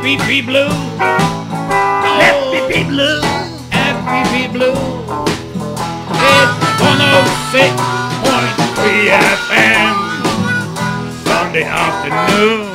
FPP Blue. Oh, FPP Blue. FPP Blue. It's 106.3 FM. Sunday afternoon.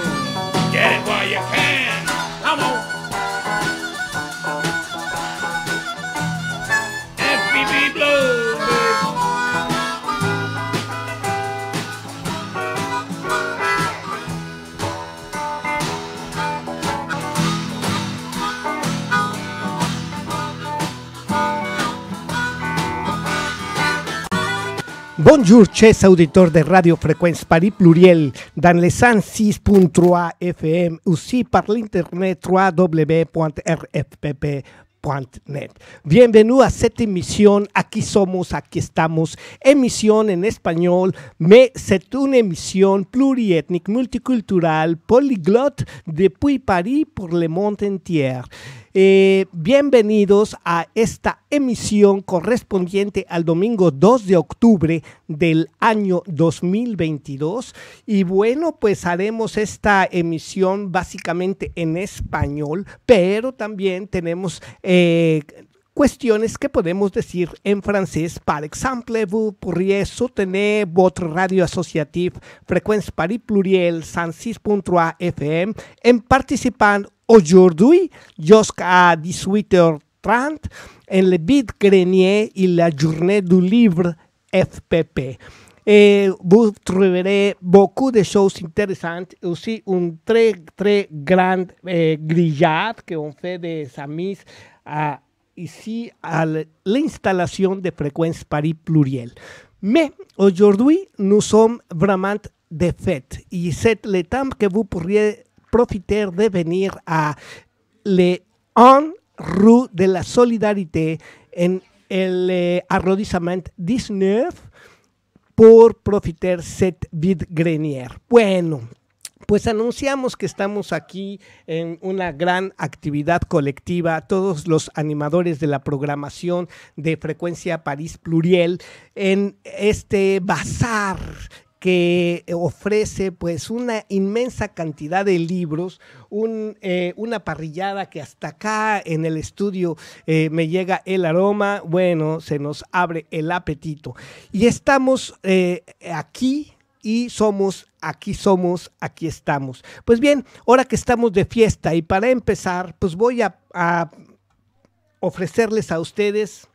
Bonjour, chers auditeurs de Radio Fréquence Paris Pluriel, dans les 106.3 FM, aussi par l'internet www.rfpp.net. Bienvenue a cette émission Aquí somos, aquí estamos, émission en espagnol, mais c'est une émission pluriethnique, multiculturelle, polyglotte depuis Paris pour le monde entier. Eh, bienvenidos a esta emisión correspondiente al domingo 2 de octubre del año 2022. Y bueno, pues haremos esta emisión básicamente en español, pero también tenemos... eh, cuestiones que podemos decir en francés. Par exemple, vous pourriez soutenir votre radio associative Fréquence Paris Pluriel 106.3 FM en participant aujourd'hui jusqu'à 18h30 en le vide grenier et la journée du livre FPP. Et vous trouverez beaucoup de choses intéressantes, aussi une très, très grande eh, grillade qu'on fait des amis à ici à l'installation de Fréquence Paris Pluriel. Mais aujourd'hui, nous sommes vraiment de fête et c'est le temps que vous pourriez profiter de venir à le 1 rue de la Solidarité en el eh, arrondissement 19 por profiter cette vide grenier. Bueno, pues anunciamos que estamos aquí en una gran actividad colectiva, todos los animadores de la programación de Frecuencia París Pluriel, en este bazar que ofrece pues una inmensa cantidad de libros, eh, una parrillada que hasta acá en el estudio eh, me llega el aroma, bueno, se nos abre el apetito. Y estamos eh, aquí y somos, aquí somos, aquí estamos. Pues bien, ahora que estamos de fiesta y para empezar, pues voy a ofrecerles a ustedes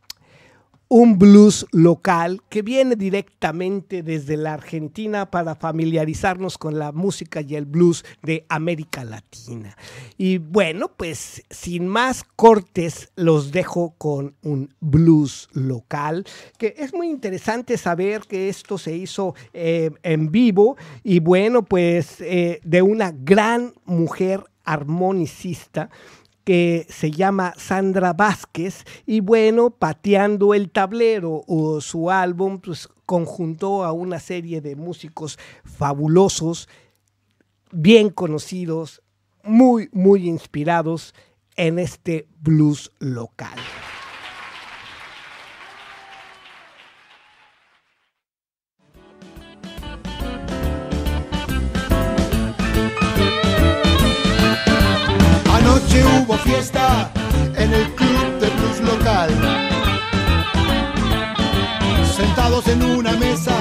un blues local que viene directamente desde la Argentina para familiarizarnos con la música y el blues de América Latina. Y bueno, pues sin más cortes los dejo con un blues local, que es muy interesante saber que esto se hizo eh, en vivo y bueno, pues eh, de una gran mujer armonicista que se llama Sandra Vázquez y bueno, pateando el tablero o su álbum, pues conjuntó a una serie de músicos fabulosos, bien conocidos, muy, muy inspirados en este blues local. Anoche hubo fiesta en el club de blues local. Sentados en una mesa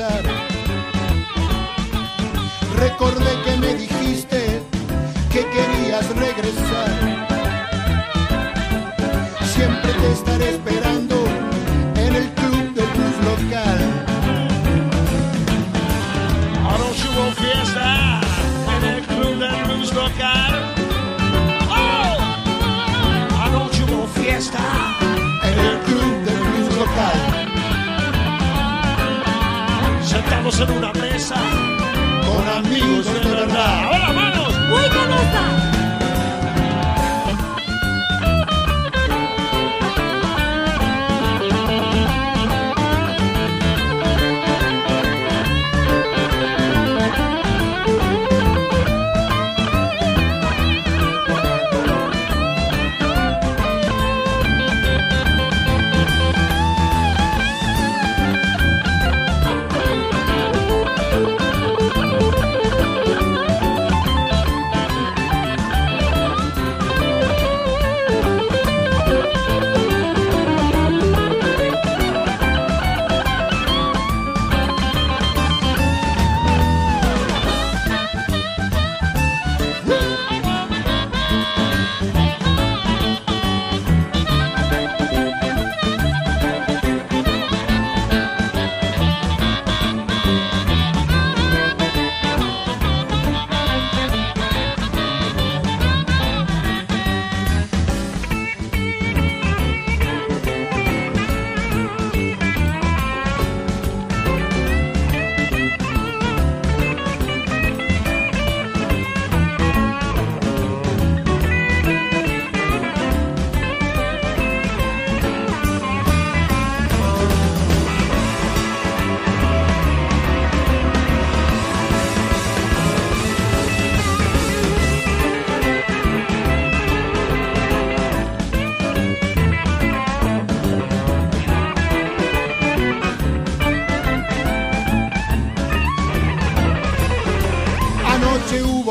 pensar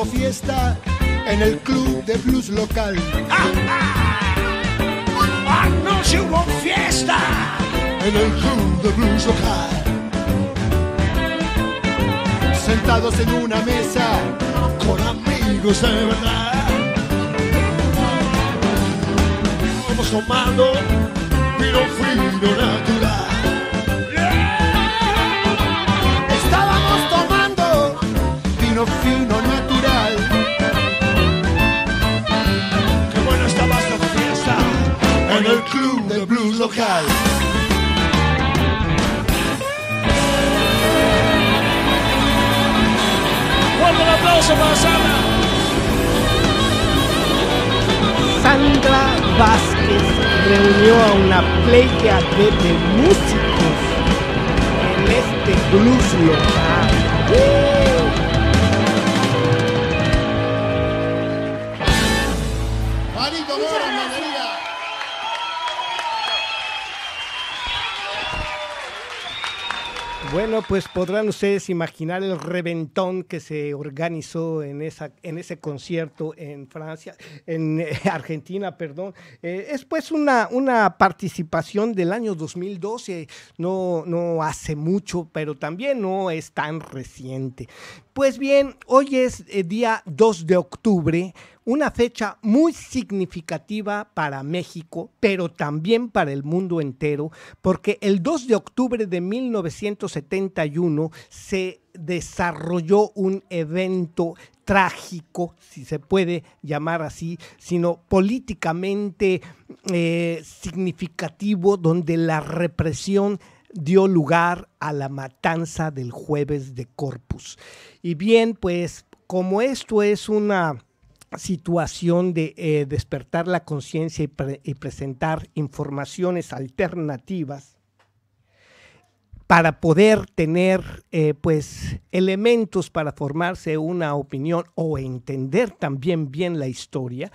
fiesta en el club de blues local. Anoche hubo fiesta En el club de blues local. Sentados en una mesa con amigos de verdad. Vamos tomando vino fino natural. Local. Fuerte el aplauso para Sara. Sandra Vázquez reunió a una playa de, de músicos en este blues local. Bueno, pues podrán ustedes imaginar el reventón que se organizó en, esa, en ese concierto en Francia, en eh, Argentina, perdón. Eh, es pues una, una participación del año 2012, no, no hace mucho, pero también no es tan reciente. Pues bien, hoy es eh, día 2 de octubre, una fecha muy significativa para México, pero también para el mundo entero, porque el 2 de octubre de 1971 se desarrolló un evento trágico, si se puede llamar así, sino políticamente eh, significativo, donde la represión dio lugar a la matanza del jueves de Corpus. Y bien, pues como esto es una situación de eh, despertar la conciencia y, pre- y presentar informaciones alternativas para poder tener eh, pues elementos para formarse una opinión o entender también bien la historia,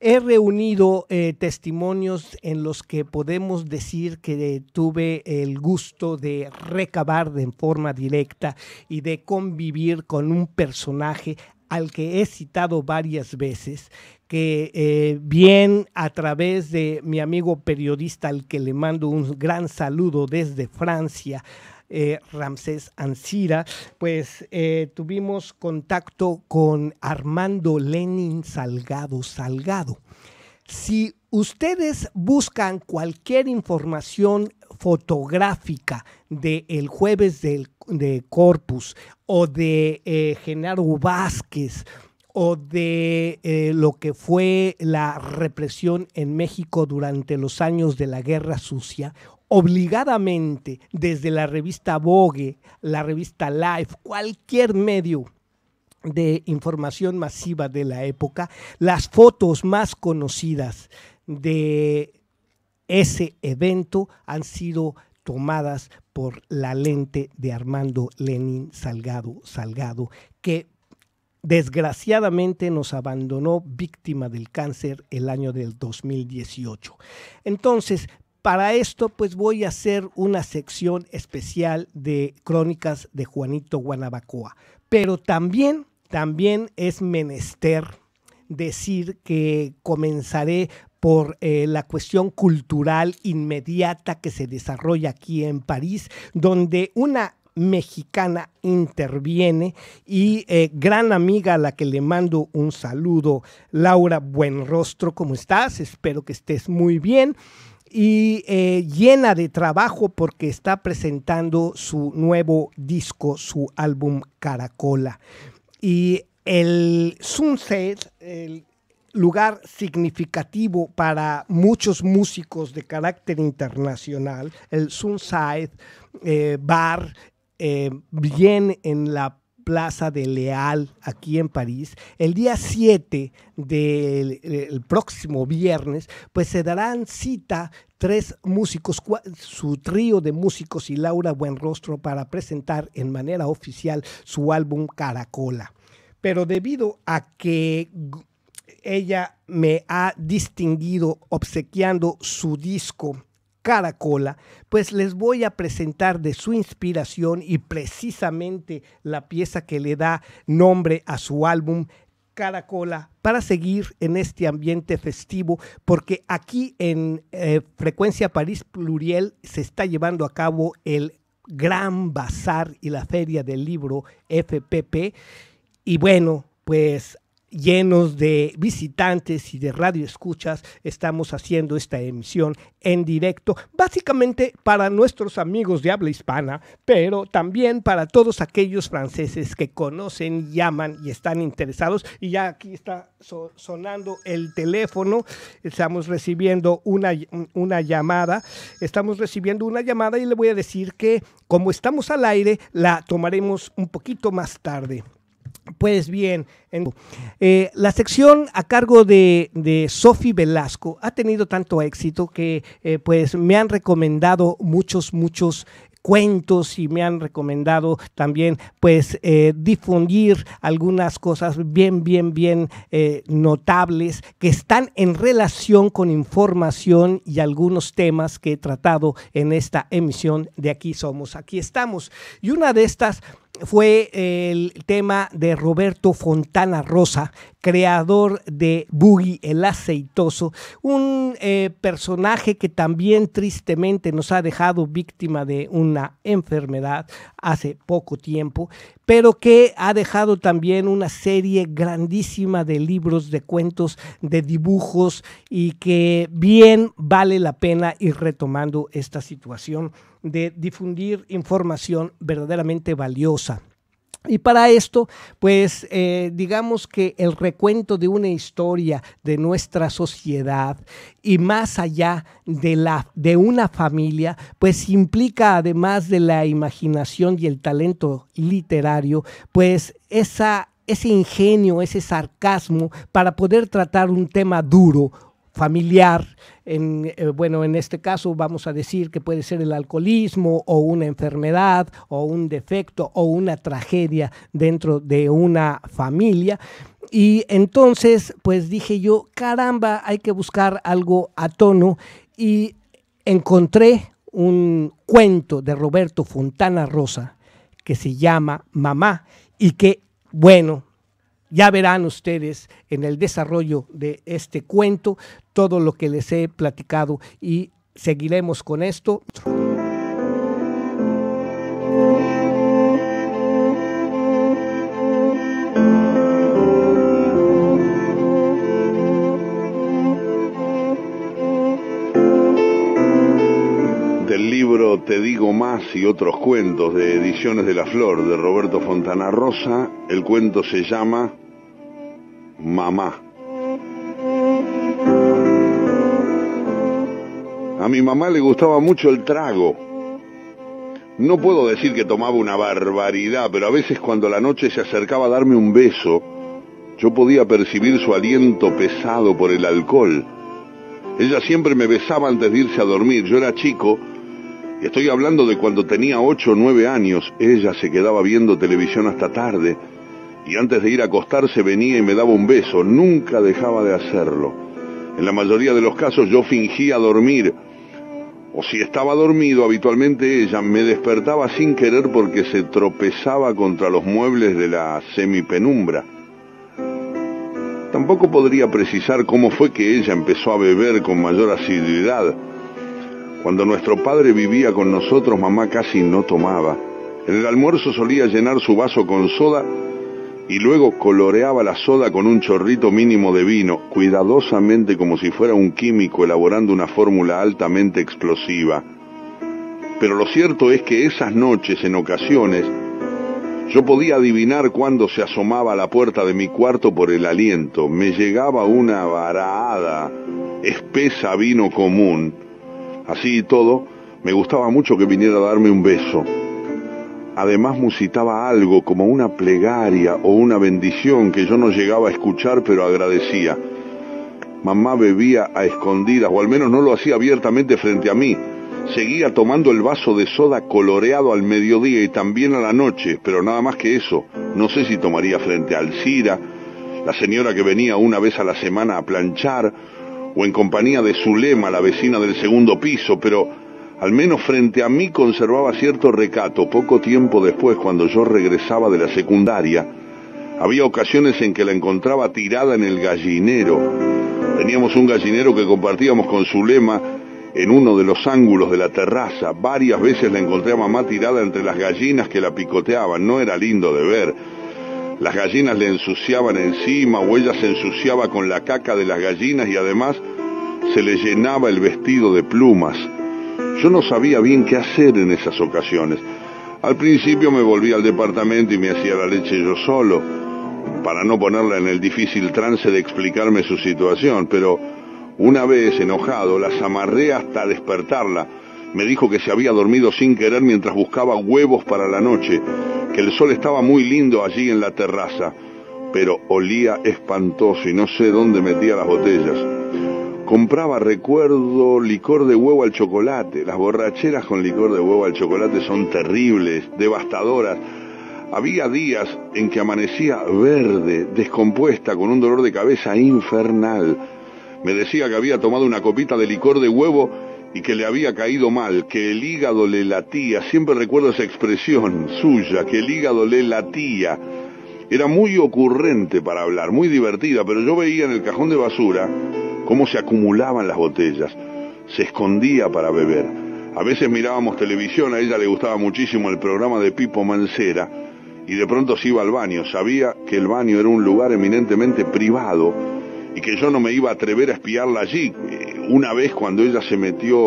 he reunido eh, testimonios en los que podemos decir que tuve el gusto de recabar de forma directa y de convivir con un personaje al que he citado varias veces, que eh, bien a través de mi amigo periodista al que le mando un gran saludo desde Francia, eh, Ramsés Ancira, pues eh, tuvimos contacto con Armando Lenin Salgado Salgado. Si ustedes buscan cualquier información fotográfica del el jueves del, de Corpus o de eh, Genaro Vázquez o de eh, lo que fue la represión en México durante los años de la Guerra Sucia, obligadamente desde la revista Vogue, la revista Life, cualquier medio de información masiva de la época, las fotos más conocidas de ese evento han sido tomadas por la lente de Armando Lenin Salgado Salgado, que desgraciadamente nos abandonó víctima del cáncer el año del 2018. Entonces, para esto, pues voy a hacer una sección especial de crónicas de Juanito Guanabacoa. Pero también, también es menester decir que comenzaré por eh, la cuestión cultural inmediata que se desarrolla aquí en París, donde una mexicana interviene y eh, gran amiga a la que le mando un saludo, Laura Buenrostro, ¿cómo estás? Espero que estés muy bien y eh, llena de trabajo porque está presentando su nuevo disco, su álbum Caracola. Y el Sunset, el lugar significativo para muchos músicos de carácter internacional, el Sunside eh, Bar, eh, bien en la Plaza de Leal, aquí en París, el día 7 del próximo viernes, pues se darán cita tres músicos, su trío de músicos y Laura Buenrostro para presentar en manera oficial su álbum Caracola. Pero debido a que ella me ha distinguido obsequiando su disco Caracola, pues les voy a presentar de su inspiración y precisamente la pieza que le da nombre a su álbum Caracola para seguir en este ambiente festivo, porque aquí en eh, Frecuencia París Pluriel se está llevando a cabo el Gran Bazar y la Feria del Libro FPP. Y bueno, pues llenos de visitantes y de radio escuchas, estamos haciendo esta emisión en directo, básicamente para nuestros amigos de habla hispana, pero también para todos aquellos franceses que conocen, llaman y están interesados. Y ya aquí está sonando el teléfono, estamos recibiendo una, una llamada, estamos recibiendo una llamada y le voy a decir que como estamos al aire, la tomaremos un poquito más tarde. Pues bien, eh, la sección a cargo de, de Sofi Velasco ha tenido tanto éxito que eh, pues me han recomendado muchos, muchos cuentos y me han recomendado también pues eh, difundir algunas cosas bien, bien, bien notables que están en relación con información y algunos temas que he tratado en esta emisión de Aquí Somos, Aquí Estamos. Y una de estas fue el tema de Roberto Fontana Rosa, creador de Boogie el Aceitoso, un eh, personaje que también tristemente nos ha dejado víctima de una enfermedad hace poco tiempo, pero que ha dejado también una serie grandísima de libros, de cuentos, de dibujos y que bien vale la pena ir retomando esta situación de difundir información verdaderamente valiosa. Y para esto, pues eh, digamos que el recuento de una historia de nuestra sociedad y más allá de, la, de una familia, pues implica además de la imaginación y el talento literario, pues esa, ese ingenio, ese sarcasmo para poder tratar un tema duro, familiar, eh, bueno, en este caso vamos a decir que puede ser el alcoholismo o una enfermedad o un defecto o una tragedia dentro de una familia. Y entonces, pues dije yo, caramba, hay que buscar algo a tono y encontré un cuento de Roberto Fontana Rosa que se llama Mamá y que, bueno, ya verán ustedes en el desarrollo de este cuento todo lo que les he platicado y seguiremos con esto. Del libro Te digo más y otros cuentos de Ediciones de la Flor de Roberto Fontana Rosa, el cuento se llama Mamá. A mi mamá le gustaba mucho el trago. No puedo decir que tomaba una barbaridad, pero a veces cuando la noche se acercaba a darme un beso, yo podía percibir su aliento pesado por el alcohol. Ella siempre me besaba antes de irse a dormir. Yo era chico y estoy hablando de cuando tenía ocho o nueve años. Ella se quedaba viendo televisión hasta tarde y antes de ir a acostarse venía y me daba un beso. Nunca dejaba de hacerlo. En la mayoría de los casos yo fingía dormir o si estaba dormido habitualmente ella me despertaba sin querer porque se tropezaba contra los muebles de la semipenumbra. Tampoco podría precisar cómo fue que ella empezó a beber con mayor asiduidad. Cuando nuestro padre vivía con nosotros, mamá casi no tomaba. En el almuerzo solía llenar su vaso con soda y luego coloreaba la soda con un chorrito mínimo de vino, cuidadosamente como si fuera un químico elaborando una fórmula altamente explosiva. Pero lo cierto es que esas noches, en ocasiones, yo podía adivinar cuándo se asomaba a la puerta de mi cuarto por el aliento. Me llegaba una varada, espesa vino común. Así y todo, me gustaba mucho que viniera a darme un beso. Además musitaba algo como una plegaria o una bendición que yo no llegaba a escuchar pero agradecía. Mamá bebía a escondidas, o al menos no lo hacía abiertamente frente a mí, seguía tomando el vaso de soda coloreado al mediodía y también a la noche, pero nada más que eso. No sé si tomaría frente a Alcira, la señora que venía una vez a la semana a planchar, o en compañía de Zulema, la vecina del segundo piso, pero al menos frente a mí conservaba cierto recato. Poco tiempo después, cuando yo regresaba de la secundaria, había ocasiones en que la encontraba tirada en el gallinero. Teníamos un gallinero que compartíamos con Zulema en uno de los ángulos de la terraza. Varias veces la encontré a mamá tirada entre las gallinas que la picoteaban. No era lindo de ver. Las gallinas le ensuciaban encima o ella se ensuciaba con la caca de las gallinas y además se le llenaba el vestido de plumas. Yo no sabía bien qué hacer en esas ocasiones. Al principio me volví al departamento y me hacía la leche yo solo, para no ponerla en el difícil trance de explicarme su situación, pero una vez, enojado, la amarré hasta despertarla. Me dijo que se había dormido sin querer mientras buscaba huevos para la noche, que el sol estaba muy lindo allí en la terraza, pero olía espantoso y no sé dónde metía las botellas. Compraba, recuerdo, licor de huevo al chocolate. Las borracheras con licor de huevo al chocolate son terribles, devastadoras. Había días en que amanecía verde, descompuesta, con un dolor de cabeza infernal me decía que había tomado una copita de licor de huevo y que le había caído mal, que el hígado le latía. Siempre recuerdo esa expresión suya, que el hígado le latía. Era muy ocurrente para hablar, muy divertida, pero yo veía en el cajón de basura cómo se acumulaban las botellas. Se escondía para beber. A veces mirábamos televisión, a ella le gustaba muchísimo el programa de Pipo Mancera, y de pronto se iba al baño. Sabía que el baño era un lugar eminentemente privado, y que yo no me iba a atrever a espiarla allí. Eh, una vez cuando ella se metió,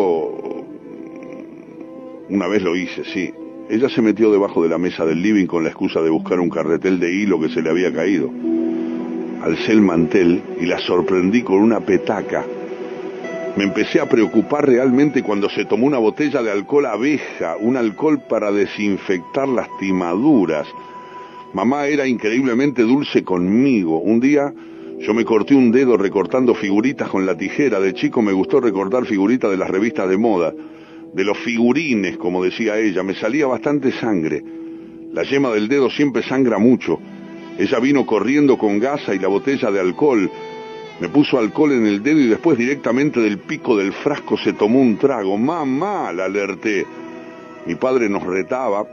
una vez lo hice, sí, ella se metió debajo de la mesa del living con la excusa de buscar un carretel de hilo que se le había caído. Alcé el mantel y la sorprendí con una petaca. Me empecé a preocupar realmente cuando se tomó una botella de alcohol abeja, un alcohol para desinfectar lastimaduras. Mamá era increíblemente dulce conmigo. Un día yo me corté un dedo recortando figuritas con la tijera. De chico me gustó recortar figuritas de las revistas de moda, de los figurines, como decía ella. Me salía bastante sangre. La yema del dedo siempre sangra mucho. Ella vino corriendo con gasa y la botella de alcohol. Me puso alcohol en el dedo y después directamente del pico del frasco se tomó un trago. Mamá, la alerté. Mi padre nos retaba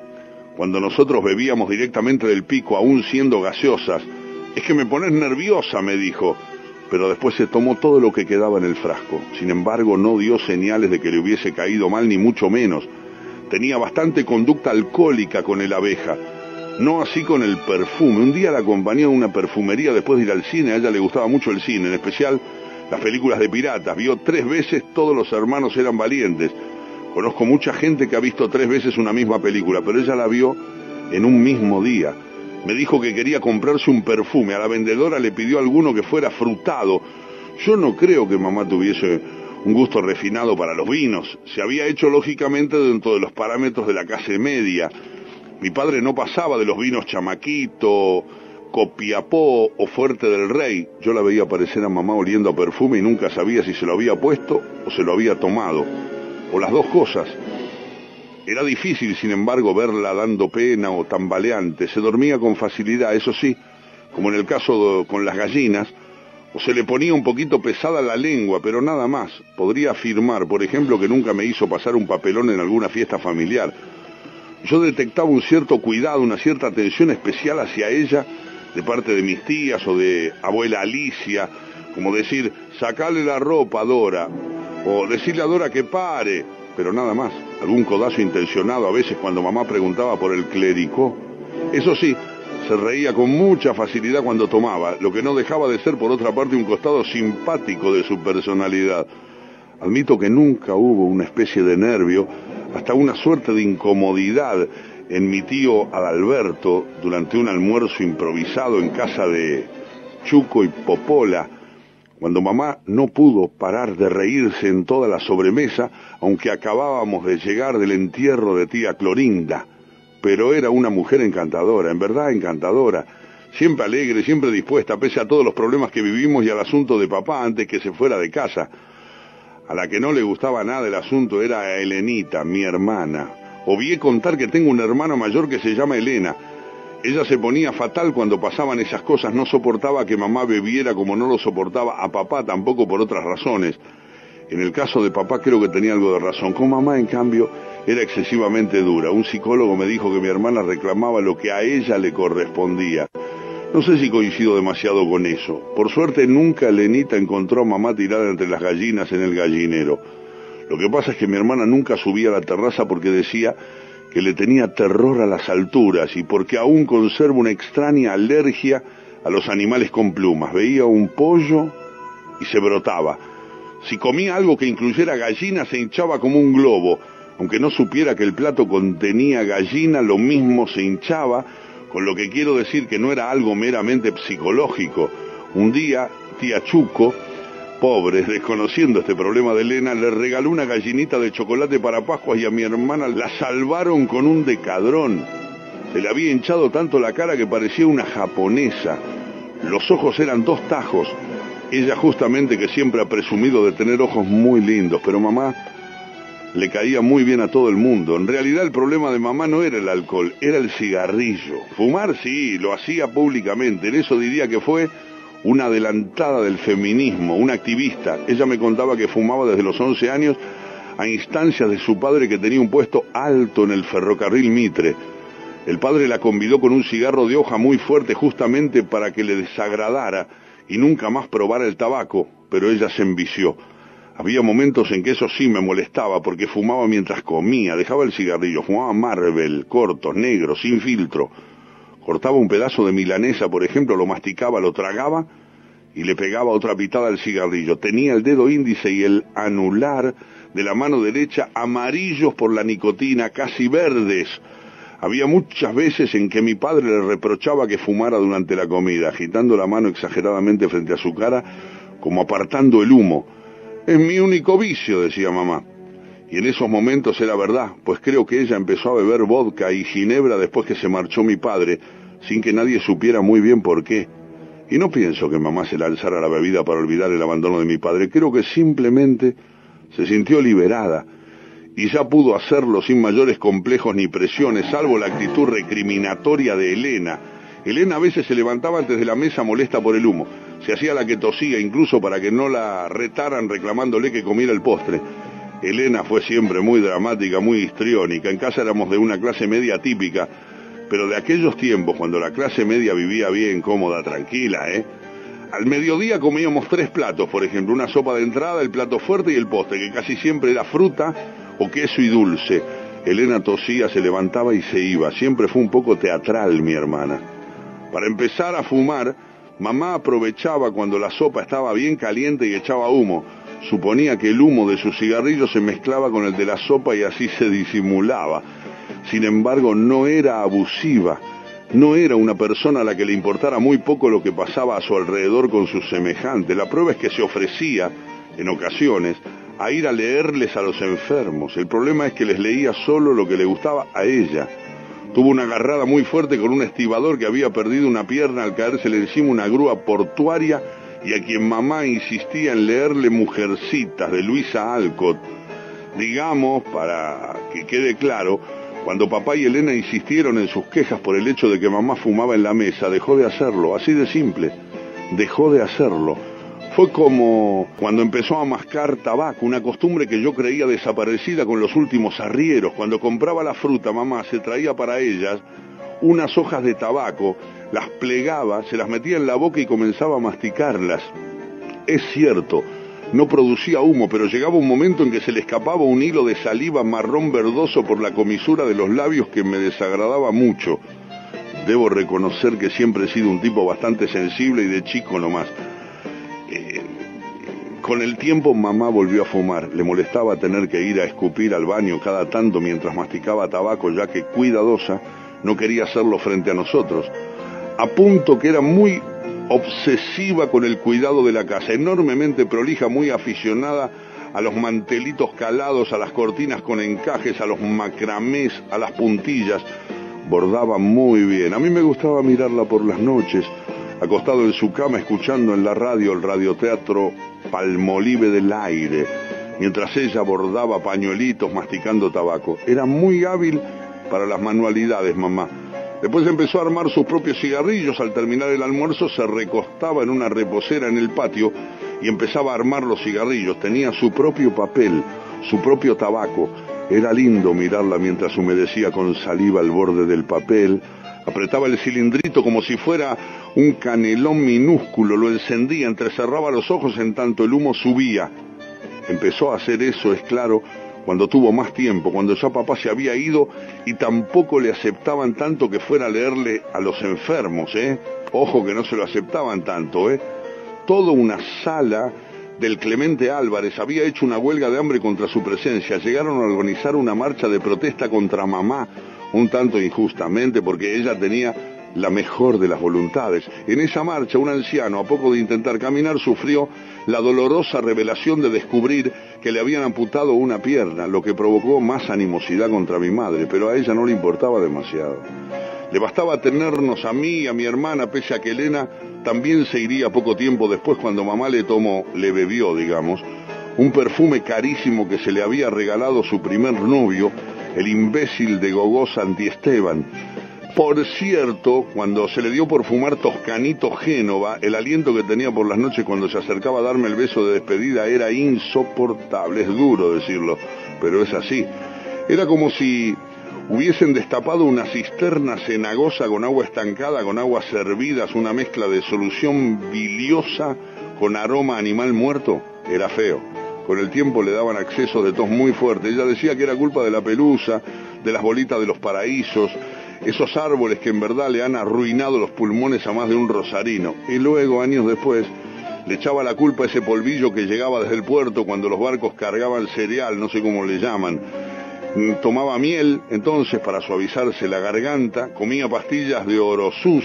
cuando nosotros bebíamos directamente del pico, aún siendo gaseosas. Es que me pones nerviosa, me dijo, pero después se tomó todo lo que quedaba en el frasco. Sin embargo, no dio señales de que le hubiese caído mal, ni mucho menos. Tenía bastante conducta alcohólica con el abeja, no así con el perfume. Un día la acompañé a una perfumería después de ir al cine, a ella le gustaba mucho el cine, en especial las películas de piratas. Vio tres veces todos los hermanos eran valientes. Conozco mucha gente que ha visto tres veces una misma película, pero ella la vio en un mismo día. Me dijo que quería comprarse un perfume. A la vendedora le pidió alguno que fuera frutado. Yo no creo que mamá tuviese un gusto refinado para los vinos. Se había hecho lógicamente dentro de los parámetros de la clase media. Mi padre no pasaba de los vinos chamaquito, copiapó o fuerte del rey. Yo la veía aparecer a mamá oliendo a perfume y nunca sabía si se lo había puesto o se lo había tomado. O las dos cosas. Era difícil, sin embargo, verla dando pena o tambaleante. Se dormía con facilidad, eso sí, como en el caso con las gallinas, o se le ponía un poquito pesada la lengua, pero nada más. Podría afirmar, por ejemplo, que nunca me hizo pasar un papelón en alguna fiesta familiar yo detectaba un cierto cuidado, una cierta atención especial hacia ella de parte de mis tías o de abuela Alicia, como decir, sacale la ropa, Dora, o decirle a Dora que pare, pero nada más, algún codazo intencionado a veces cuando mamá preguntaba por el clérico. Eso sí, se reía con mucha facilidad cuando tomaba, lo que no dejaba de ser por otra parte un costado simpático de su personalidad. Admito que nunca hubo una especie de nervio hasta una suerte de incomodidad en mi tío Adalberto durante un almuerzo improvisado en casa de Chuco y Popola, cuando mamá no pudo parar de reírse en toda la sobremesa, aunque acabábamos de llegar del entierro de tía Clorinda. Pero era una mujer encantadora, en verdad encantadora, siempre alegre, siempre dispuesta, pese a todos los problemas que vivimos y al asunto de papá antes que se fuera de casa. A la que no le gustaba nada el asunto era a Elenita, mi hermana. Obvié contar que tengo una hermana mayor que se llama Elena. Ella se ponía fatal cuando pasaban esas cosas, no soportaba que mamá bebiera como no lo soportaba a papá, tampoco por otras razones. En el caso de papá creo que tenía algo de razón. Con mamá, en cambio, era excesivamente dura. Un psicólogo me dijo que mi hermana reclamaba lo que a ella le correspondía. No sé si coincido demasiado con eso. Por suerte nunca Lenita encontró a mamá tirada entre las gallinas en el gallinero. Lo que pasa es que mi hermana nunca subía a la terraza porque decía que le tenía terror a las alturas y porque aún conserva una extraña alergia a los animales con plumas. Veía un pollo y se brotaba. Si comía algo que incluyera gallina se hinchaba como un globo. Aunque no supiera que el plato contenía gallina, lo mismo se hinchaba con lo que quiero decir que no era algo meramente psicológico. Un día, tía Chuco, pobre, desconociendo este problema de Elena, le regaló una gallinita de chocolate para Pascuas y a mi hermana la salvaron con un decadrón. Se le había hinchado tanto la cara que parecía una japonesa. Los ojos eran dos tajos. Ella justamente que siempre ha presumido de tener ojos muy lindos, pero mamá le caía muy bien a todo el mundo. En realidad el problema de mamá no era el alcohol, era el cigarrillo. Fumar sí, lo hacía públicamente. En eso diría que fue una adelantada del feminismo, una activista. Ella me contaba que fumaba desde los 11 años a instancias de su padre que tenía un puesto alto en el ferrocarril Mitre. El padre la convidó con un cigarro de hoja muy fuerte justamente para que le desagradara y nunca más probara el tabaco, pero ella se envició. Había momentos en que eso sí me molestaba porque fumaba mientras comía, dejaba el cigarrillo, fumaba Marvel, corto, negro, sin filtro. Cortaba un pedazo de milanesa, por ejemplo, lo masticaba, lo tragaba y le pegaba otra pitada al cigarrillo. Tenía el dedo índice y el anular de la mano derecha amarillos por la nicotina, casi verdes. Había muchas veces en que mi padre le reprochaba que fumara durante la comida, agitando la mano exageradamente frente a su cara, como apartando el humo. Es mi único vicio, decía mamá. Y en esos momentos era verdad, pues creo que ella empezó a beber vodka y ginebra después que se marchó mi padre, sin que nadie supiera muy bien por qué. Y no pienso que mamá se lanzara a la bebida para olvidar el abandono de mi padre, creo que simplemente se sintió liberada y ya pudo hacerlo sin mayores complejos ni presiones, salvo la actitud recriminatoria de Elena. Elena a veces se levantaba antes de la mesa molesta por el humo se hacía la que tosía incluso para que no la retaran reclamándole que comiera el postre. Elena fue siempre muy dramática, muy histriónica. En casa éramos de una clase media típica, pero de aquellos tiempos cuando la clase media vivía bien, cómoda, tranquila, ¿eh? Al mediodía comíamos tres platos, por ejemplo, una sopa de entrada, el plato fuerte y el postre, que casi siempre era fruta o queso y dulce. Elena tosía, se levantaba y se iba. Siempre fue un poco teatral mi hermana. Para empezar a fumar, Mamá aprovechaba cuando la sopa estaba bien caliente y echaba humo. Suponía que el humo de su cigarrillo se mezclaba con el de la sopa y así se disimulaba. Sin embargo, no era abusiva, no era una persona a la que le importara muy poco lo que pasaba a su alrededor con sus semejantes. La prueba es que se ofrecía, en ocasiones, a ir a leerles a los enfermos. El problema es que les leía solo lo que le gustaba a ella. Tuvo una agarrada muy fuerte con un estibador que había perdido una pierna al caérsele encima una grúa portuaria y a quien mamá insistía en leerle Mujercitas de Luisa Alcott. Digamos, para que quede claro, cuando papá y Elena insistieron en sus quejas por el hecho de que mamá fumaba en la mesa, dejó de hacerlo, así de simple, dejó de hacerlo. Fue como cuando empezó a mascar tabaco, una costumbre que yo creía desaparecida con los últimos arrieros. Cuando compraba la fruta, mamá se traía para ellas unas hojas de tabaco, las plegaba, se las metía en la boca y comenzaba a masticarlas. Es cierto, no producía humo, pero llegaba un momento en que se le escapaba un hilo de saliva marrón verdoso por la comisura de los labios que me desagradaba mucho. Debo reconocer que siempre he sido un tipo bastante sensible y de chico nomás. Eh, con el tiempo mamá volvió a fumar. Le molestaba tener que ir a escupir al baño cada tanto mientras masticaba tabaco, ya que cuidadosa no quería hacerlo frente a nosotros. A punto que era muy obsesiva con el cuidado de la casa, enormemente prolija, muy aficionada a los mantelitos calados, a las cortinas con encajes, a los macramés, a las puntillas. Bordaba muy bien. A mí me gustaba mirarla por las noches, acostado en su cama escuchando en la radio el radioteatro Palmolive del Aire, mientras ella bordaba pañuelitos masticando tabaco. Era muy hábil para las manualidades, mamá. Después empezó a armar sus propios cigarrillos. Al terminar el almuerzo se recostaba en una reposera en el patio y empezaba a armar los cigarrillos. Tenía su propio papel, su propio tabaco. Era lindo mirarla mientras humedecía con saliva el borde del papel. Apretaba el cilindrito como si fuera un canelón minúsculo, lo encendía, entrecerraba los ojos en tanto el humo subía. Empezó a hacer eso, es claro, cuando tuvo más tiempo, cuando ya papá se había ido y tampoco le aceptaban tanto que fuera a leerle a los enfermos, ¿eh? Ojo que no se lo aceptaban tanto, ¿eh? Toda una sala del Clemente Álvarez había hecho una huelga de hambre contra su presencia. Llegaron a organizar una marcha de protesta contra mamá, un tanto injustamente, porque ella tenía la mejor de las voluntades. En esa marcha, un anciano, a poco de intentar caminar, sufrió la dolorosa revelación de descubrir que le habían amputado una pierna, lo que provocó más animosidad contra mi madre, pero a ella no le importaba demasiado. Le bastaba tenernos a mí y a mi hermana, pese a que Elena también se iría poco tiempo después cuando mamá le tomó, le bebió, digamos, un perfume carísimo que se le había regalado su primer novio, el imbécil de Gogó Esteban. Por cierto, cuando se le dio por fumar Toscanito Génova, el aliento que tenía por las noches cuando se acercaba a darme el beso de despedida era insoportable. Es duro decirlo, pero es así. Era como si hubiesen destapado una cisterna cenagosa con agua estancada, con aguas servidas, una mezcla de solución biliosa con aroma animal muerto. Era feo. Con el tiempo le daban acceso de tos muy fuerte. Ella decía que era culpa de la pelusa, de las bolitas de los paraísos, esos árboles que en verdad le han arruinado los pulmones a más de un rosarino. Y luego, años después, le echaba la culpa a ese polvillo que llegaba desde el puerto cuando los barcos cargaban cereal, no sé cómo le llaman. Mm, tomaba miel entonces para suavizarse la garganta, comía pastillas de orosus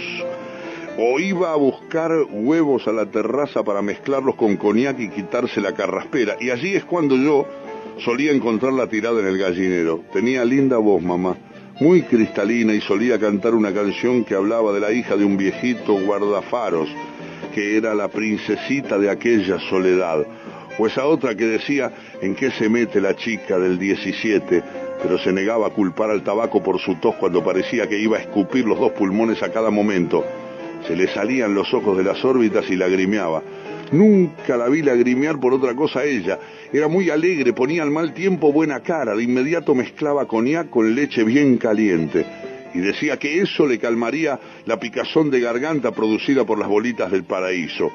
o iba a buscar huevos a la terraza para mezclarlos con coñac y quitarse la carraspera. Y allí es cuando yo solía encontrarla tirada en el gallinero. Tenía linda voz, mamá muy cristalina y solía cantar una canción que hablaba de la hija de un viejito guardafaros, que era la princesita de aquella soledad, o esa otra que decía en qué se mete la chica del 17, pero se negaba a culpar al tabaco por su tos cuando parecía que iba a escupir los dos pulmones a cada momento. Se le salían los ojos de las órbitas y lagrimeaba. Nunca la vi lagrimear por otra cosa a ella. Era muy alegre, ponía al mal tiempo buena cara, de inmediato mezclaba coñac con leche bien caliente. Y decía que eso le calmaría la picazón de garganta producida por las bolitas del paraíso.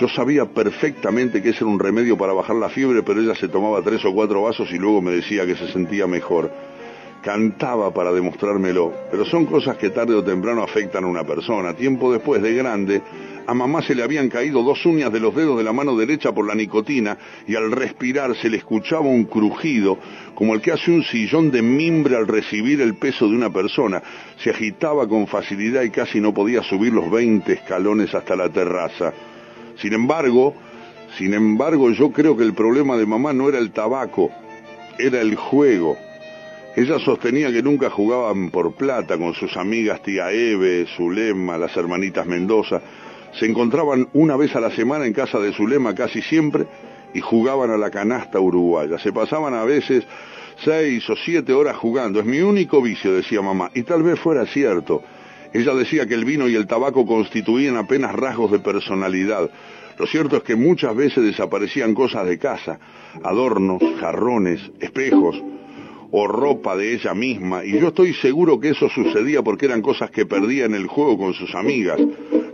Yo sabía perfectamente que ese era un remedio para bajar la fiebre, pero ella se tomaba tres o cuatro vasos y luego me decía que se sentía mejor. Cantaba para demostrármelo, pero son cosas que tarde o temprano afectan a una persona. Tiempo después de grande, a mamá se le habían caído dos uñas de los dedos de la mano derecha por la nicotina y al respirar se le escuchaba un crujido como el que hace un sillón de mimbre al recibir el peso de una persona. Se agitaba con facilidad y casi no podía subir los 20 escalones hasta la terraza. Sin embargo, sin embargo, yo creo que el problema de mamá no era el tabaco, era el juego. Ella sostenía que nunca jugaban por plata con sus amigas tía Eve, Zulema, las hermanitas Mendoza. Se encontraban una vez a la semana en casa de Zulema casi siempre y jugaban a la canasta uruguaya. Se pasaban a veces seis o siete horas jugando. Es mi único vicio, decía mamá. Y tal vez fuera cierto. Ella decía que el vino y el tabaco constituían apenas rasgos de personalidad. Lo cierto es que muchas veces desaparecían cosas de casa, adornos, jarrones, espejos o ropa de ella misma, y yo estoy seguro que eso sucedía porque eran cosas que perdía en el juego con sus amigas.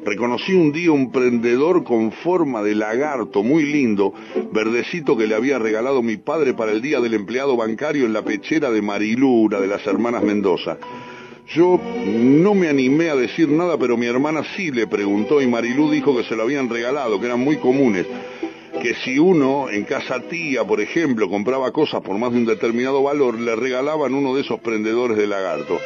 Reconocí un día un prendedor con forma de lagarto muy lindo, verdecito que le había regalado mi padre para el día del empleado bancario en la pechera de Marilú, una de las hermanas Mendoza. Yo no me animé a decir nada, pero mi hermana sí le preguntó y Marilú dijo que se lo habían regalado, que eran muy comunes que si uno en casa tía, por ejemplo, compraba cosas por más de un determinado valor, le regalaban uno de esos prendedores de lagarto.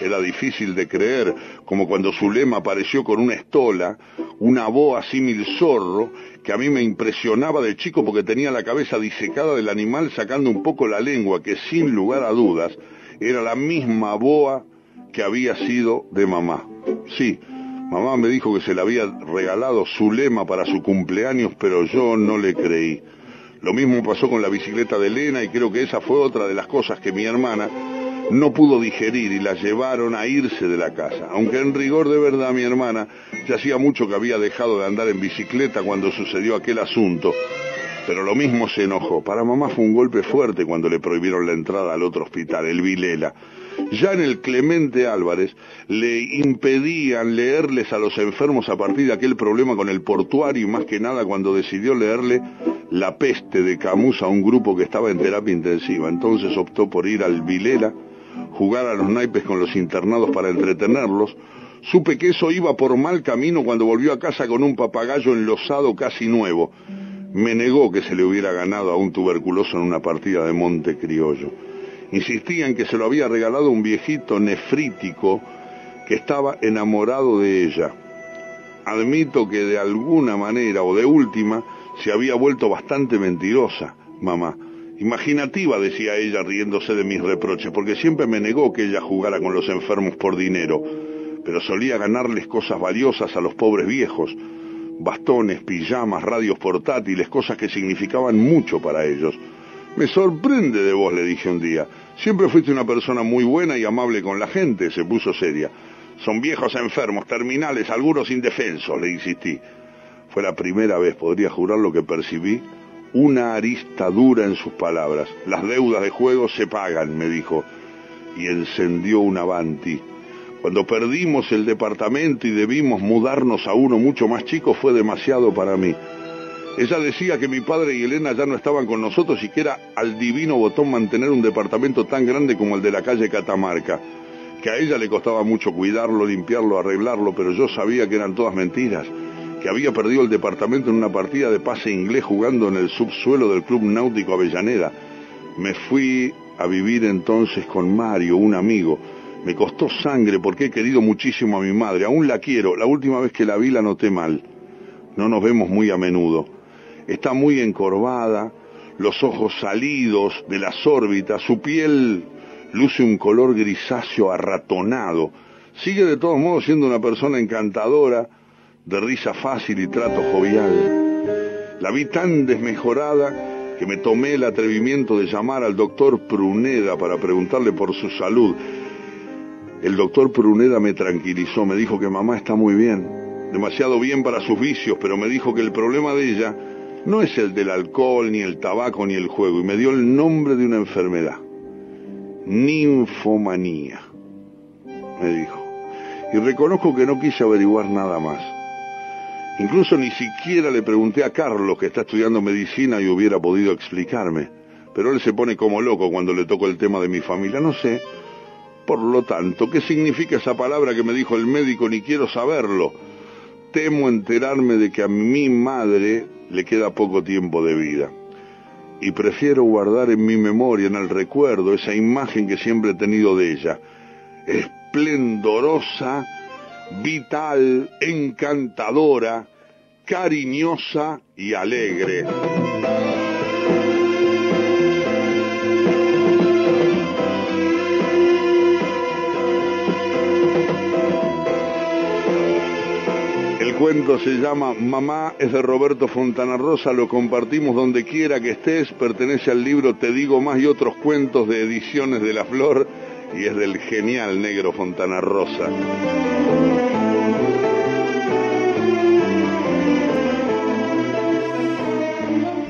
Era difícil de creer, como cuando Zulema apareció con una estola, una boa símil zorro, que a mí me impresionaba de chico porque tenía la cabeza disecada del animal sacando un poco la lengua, que sin lugar a dudas era la misma boa que había sido de mamá. Sí, Mamá me dijo que se le había regalado su lema para su cumpleaños, pero yo no le creí. Lo mismo pasó con la bicicleta de Elena y creo que esa fue otra de las cosas que mi hermana no pudo digerir y la llevaron a irse de la casa. Aunque en rigor de verdad mi hermana ya hacía mucho que había dejado de andar en bicicleta cuando sucedió aquel asunto. Pero lo mismo se enojó. Para mamá fue un golpe fuerte cuando le prohibieron la entrada al otro hospital, el Vilela. Ya en el Clemente Álvarez le impedían leerles a los enfermos a partir de aquel problema con el portuario y más que nada cuando decidió leerle La peste de Camus a un grupo que estaba en terapia intensiva. Entonces optó por ir al Vilela, jugar a los naipes con los internados para entretenerlos. Supe que eso iba por mal camino cuando volvió a casa con un papagayo enlosado casi nuevo. Me negó que se le hubiera ganado a un tuberculoso en una partida de monte criollo insistían que se lo había regalado un viejito nefrítico que estaba enamorado de ella. Admito que de alguna manera o de última se había vuelto bastante mentirosa, mamá. Imaginativa, decía ella riéndose de mis reproches, porque siempre me negó que ella jugara con los enfermos por dinero, pero solía ganarles cosas valiosas a los pobres viejos, bastones, pijamas, radios portátiles, cosas que significaban mucho para ellos. Me sorprende de vos, le dije un día. Siempre fuiste una persona muy buena y amable con la gente, se puso seria. Son viejos enfermos, terminales, algunos indefensos, le insistí. Fue la primera vez, podría jurar lo que percibí, una arista dura en sus palabras. Las deudas de juego se pagan, me dijo, y encendió un avanti. Cuando perdimos el departamento y debimos mudarnos a uno mucho más chico fue demasiado para mí. Ella decía que mi padre y Elena ya no estaban con nosotros y que era al divino botón mantener un departamento tan grande como el de la calle Catamarca, que a ella le costaba mucho cuidarlo, limpiarlo, arreglarlo, pero yo sabía que eran todas mentiras, que había perdido el departamento en una partida de pase inglés jugando en el subsuelo del Club Náutico Avellaneda. Me fui a vivir entonces con Mario, un amigo. Me costó sangre porque he querido muchísimo a mi madre, aún la quiero, la última vez que la vi la noté mal. No nos vemos muy a menudo está muy encorvada, los ojos salidos de las órbitas, su piel luce un color grisáceo arratonado. Sigue de todos modos siendo una persona encantadora, de risa fácil y trato jovial. La vi tan desmejorada que me tomé el atrevimiento de llamar al doctor Pruneda para preguntarle por su salud. El doctor Pruneda me tranquilizó, me dijo que mamá está muy bien, demasiado bien para sus vicios, pero me dijo que el problema de ella no es el del alcohol, ni el tabaco, ni el juego, y me dio el nombre de una enfermedad. Ninfomanía, me dijo. Y reconozco que no quise averiguar nada más. Incluso ni siquiera le pregunté a Carlos, que está estudiando medicina, y hubiera podido explicarme. Pero él se pone como loco cuando le toco el tema de mi familia. No sé, Por lo tanto, ¿qué significa esa palabra que me dijo el médico? Ni quiero saberlo. Temo enterarme de que a mi madre le queda poco tiempo de vida. Y prefiero guardar en mi memoria, en el recuerdo, esa imagen que siempre he tenido de ella. Esplendorosa, vital, encantadora, cariñosa y alegre. Cuento se llama Mamá, es de Roberto Fontana Rosa, lo compartimos donde quiera que estés, pertenece al libro Te digo más y otros cuentos de ediciones de la Flor y es del genial negro Fontana Rosa.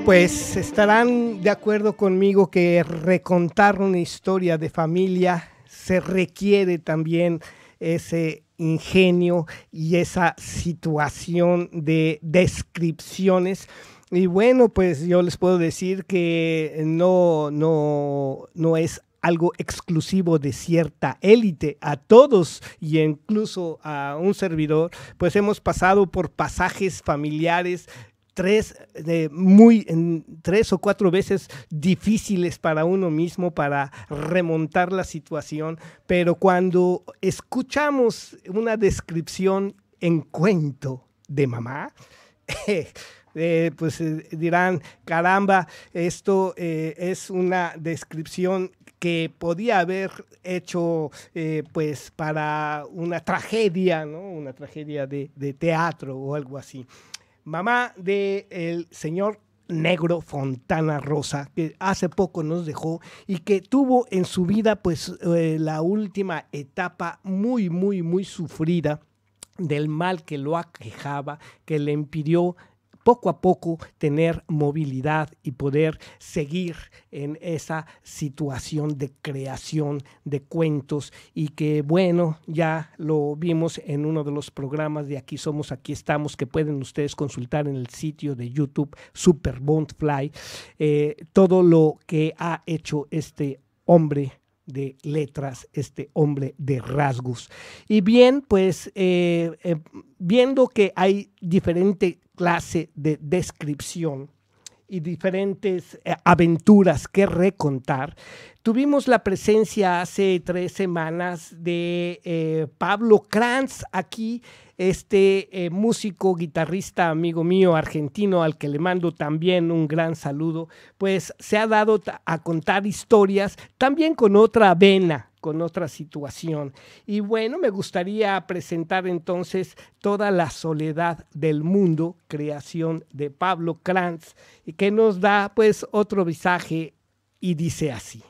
Pues estarán de acuerdo conmigo que recontar una historia de familia se requiere también ese ingenio y esa situación de descripciones. Y bueno, pues yo les puedo decir que no, no, no es algo exclusivo de cierta élite. A todos y incluso a un servidor, pues hemos pasado por pasajes familiares tres, muy, tres o cuatro veces difíciles para uno mismo para remontar la situación, pero cuando escuchamos una descripción en cuento de mamá, eh, pues eh, dirán, caramba, esto eh, es una descripción que podía haber hecho pues para una tragedia, ¿no? Una tragedia de, de teatro o algo así mamá del el señor negro Fontana Rosa, que hace poco nos dejó y que tuvo en su vida pues eh, la última etapa muy, muy, muy sufrida del mal que lo aquejaba, que le impidió poco a poco tener movilidad y poder seguir en esa situación de creación de cuentos y que bueno, ya lo vimos en uno de los programas de Aquí Somos, Aquí Estamos, que pueden ustedes consultar en el sitio de YouTube Super eh, todo lo que ha hecho este hombre de letras, este hombre de rasgos. Y bien, pues eh, eh, viendo que hay diferente clase de descripción y diferentes eh, aventuras que recontar, tuvimos la presencia hace tres semanas de Pablo Kranz aquí, este eh, músico, guitarrista, amigo mío argentino, al que le mando también un gran saludo, pues se ha dado a contar historias también con otra vena, con otra situación. Y bueno, me gustaría presentar entonces toda la soledad del mundo, creación de Pablo Kranz, que nos da pues otro visaje y dice así.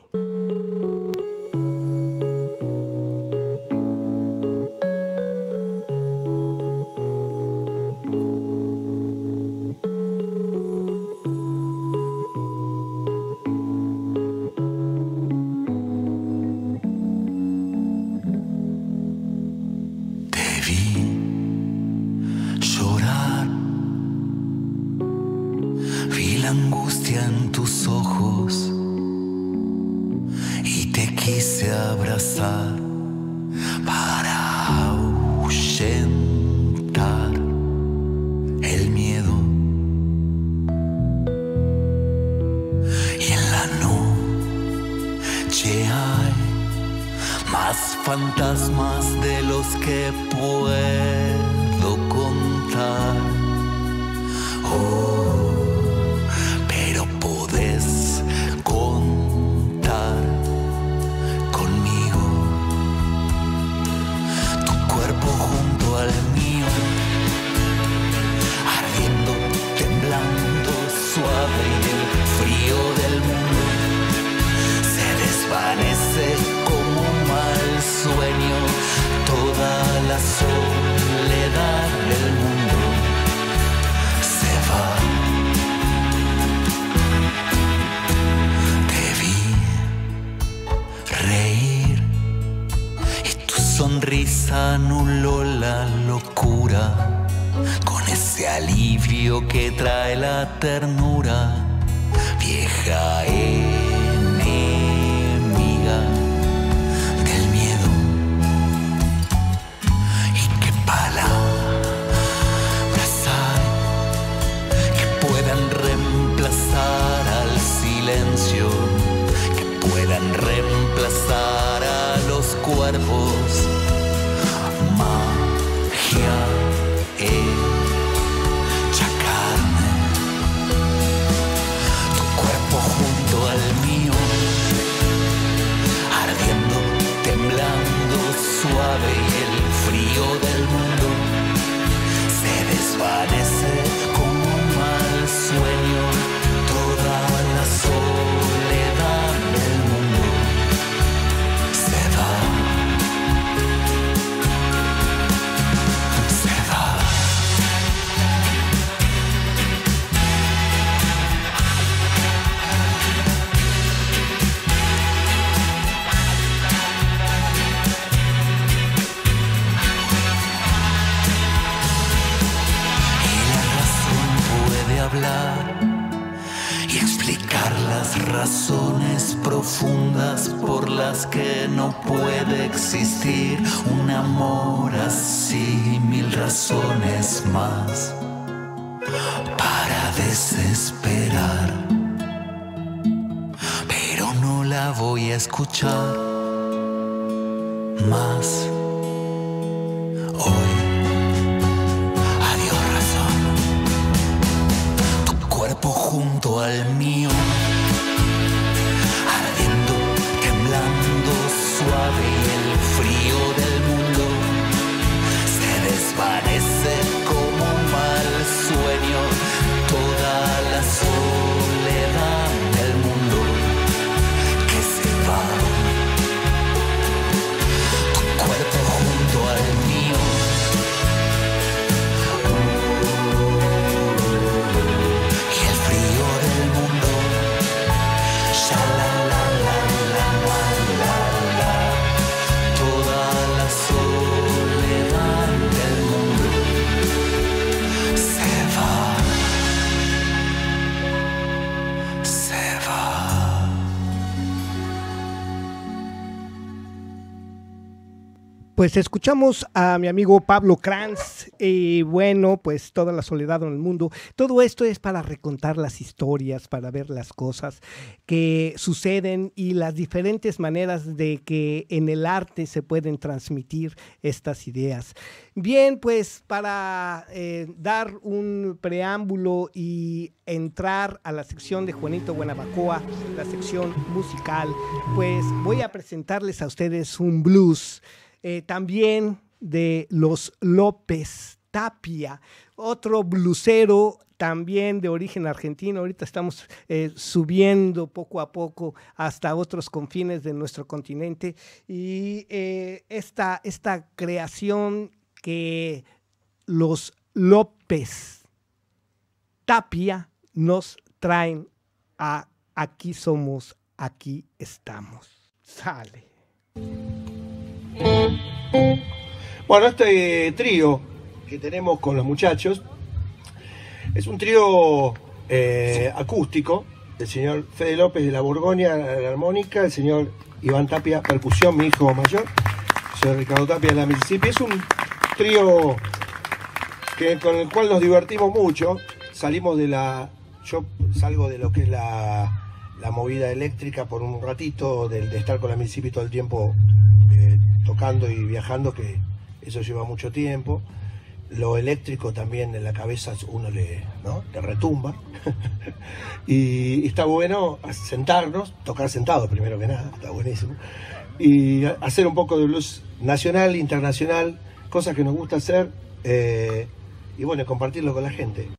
Puede existir un amor así, mil razones más para desesperar. Pero no la voy a escuchar más Pues escuchamos a mi amigo Pablo Kranz y bueno, pues toda la soledad en el mundo. Todo esto es para recontar las historias, para ver las cosas que suceden y las diferentes maneras de que en el arte se pueden transmitir estas ideas. Bien, pues para eh, dar un preámbulo y entrar a la sección de Juanito Buenabacoa, la sección musical, pues voy a presentarles a ustedes un blues eh, también de los López Tapia, otro blusero también de origen argentino. Ahorita estamos eh, subiendo poco a poco hasta otros confines de nuestro continente y eh, esta, esta creación que los López Tapia nos traen a Aquí somos, aquí estamos. Sale. Bueno, este trío que tenemos con los muchachos es un trío eh, acústico del señor Fede López de la Borgoña, la armónica, el señor Iván Tapia, percusión, mi hijo mayor, el señor Ricardo Tapia de la Mississippi. Es un trío que, con el cual nos divertimos mucho. Salimos de la. Yo salgo de lo que es la, la movida eléctrica por un ratito, de, de estar con la Mississippi todo el tiempo tocando y viajando, que eso lleva mucho tiempo. Lo eléctrico también en la cabeza uno le, ¿no? le retumba. y, está bueno sentarnos, tocar sentado primero que nada, está buenísimo. Y hacer un poco de blues nacional, internacional, cosas que nos gusta hacer. eh, y bueno, compartirlo con la gente.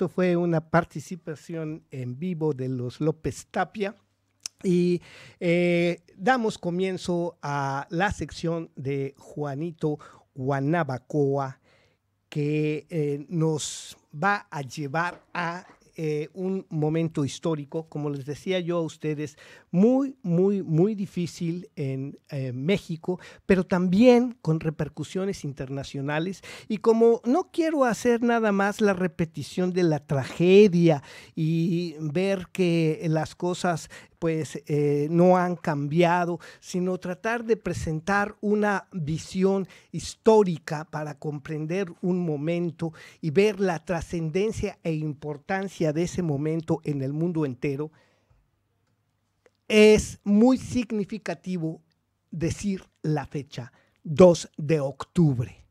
Esto fue una participación en vivo de los López Tapia y eh, damos comienzo a la sección de Juanito Guanabacoa que eh, nos va a llevar a eh, un momento histórico, como les decía yo a ustedes, muy, muy, muy difícil en eh, México, pero también con repercusiones internacionales. Y como no quiero hacer nada más la repetición de la tragedia y ver que las cosas pues eh, no han cambiado, sino tratar de presentar una visión histórica para comprender un momento y ver la trascendencia e importancia de ese momento en el mundo entero, es muy significativo decir la fecha 2 de octubre.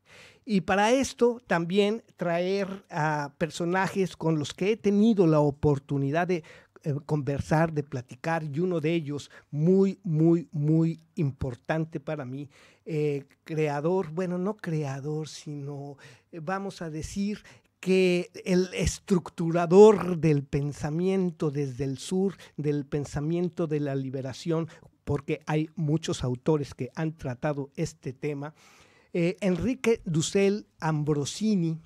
Y para esto también traer a personajes con los que he tenido la oportunidad de eh, conversar, de platicar, y uno de ellos muy, muy, muy importante para mí, eh, creador, bueno, no creador, sino eh, vamos a decir que el estructurador del pensamiento desde el sur, del pensamiento de la liberación, porque hay muchos autores que han tratado este tema, eh, Enrique Dussel Ambrosini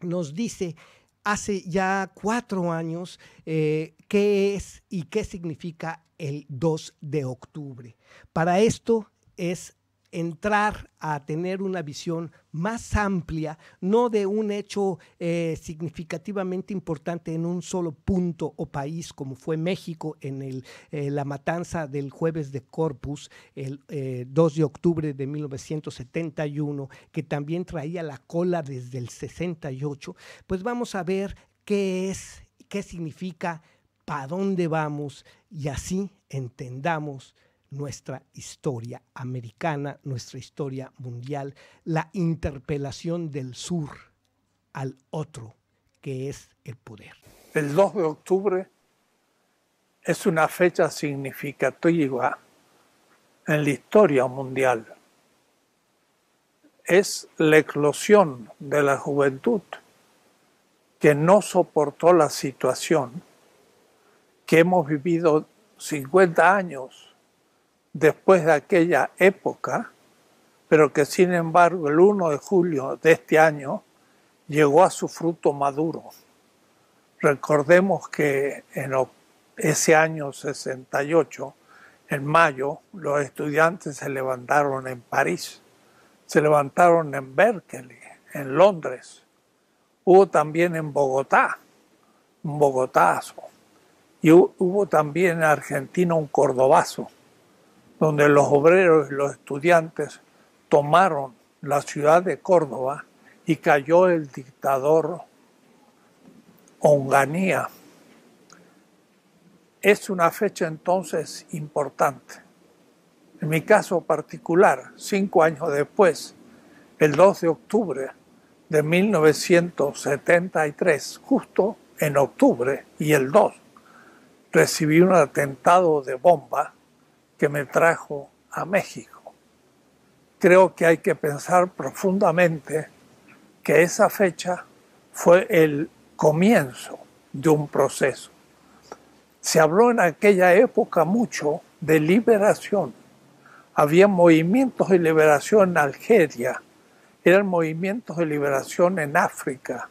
nos dice hace ya cuatro años eh, qué es y qué significa el 2 de octubre. Para esto es entrar a tener una visión más amplia, no de un hecho eh, significativamente importante en un solo punto o país, como fue México en el, eh, la matanza del jueves de Corpus, el eh, 2 de octubre de 1971, que también traía la cola desde el 68, pues vamos a ver qué es, qué significa, para dónde vamos y así entendamos nuestra historia americana, nuestra historia mundial, la interpelación del sur al otro, que es el poder. El 2 de octubre es una fecha significativa en la historia mundial. Es la eclosión de la juventud que no soportó la situación que hemos vivido 50 años después de aquella época, pero que sin embargo el 1 de julio de este año llegó a su fruto maduro. Recordemos que en ese año 68, en mayo, los estudiantes se levantaron en París, se levantaron en Berkeley, en Londres, hubo también en Bogotá, un bogotazo, y hubo también en Argentina un cordobazo donde los obreros y los estudiantes tomaron la ciudad de Córdoba y cayó el dictador Onganía. Es una fecha entonces importante. En mi caso particular, cinco años después, el 2 de octubre de 1973, justo en octubre y el 2, recibí un atentado de bomba que me trajo a México. Creo que hay que pensar profundamente que esa fecha fue el comienzo de un proceso. Se habló en aquella época mucho de liberación. Había movimientos de liberación en Algeria, eran movimientos de liberación en África.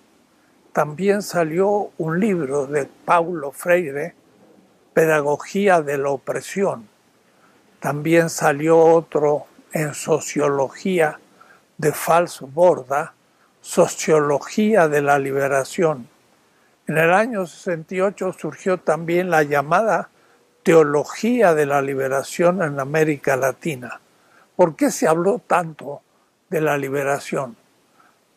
También salió un libro de Paulo Freire, Pedagogía de la Opresión. También salió otro en Sociología de Falso Borda, Sociología de la Liberación. En el año 68 surgió también la llamada Teología de la Liberación en América Latina. ¿Por qué se habló tanto de la liberación?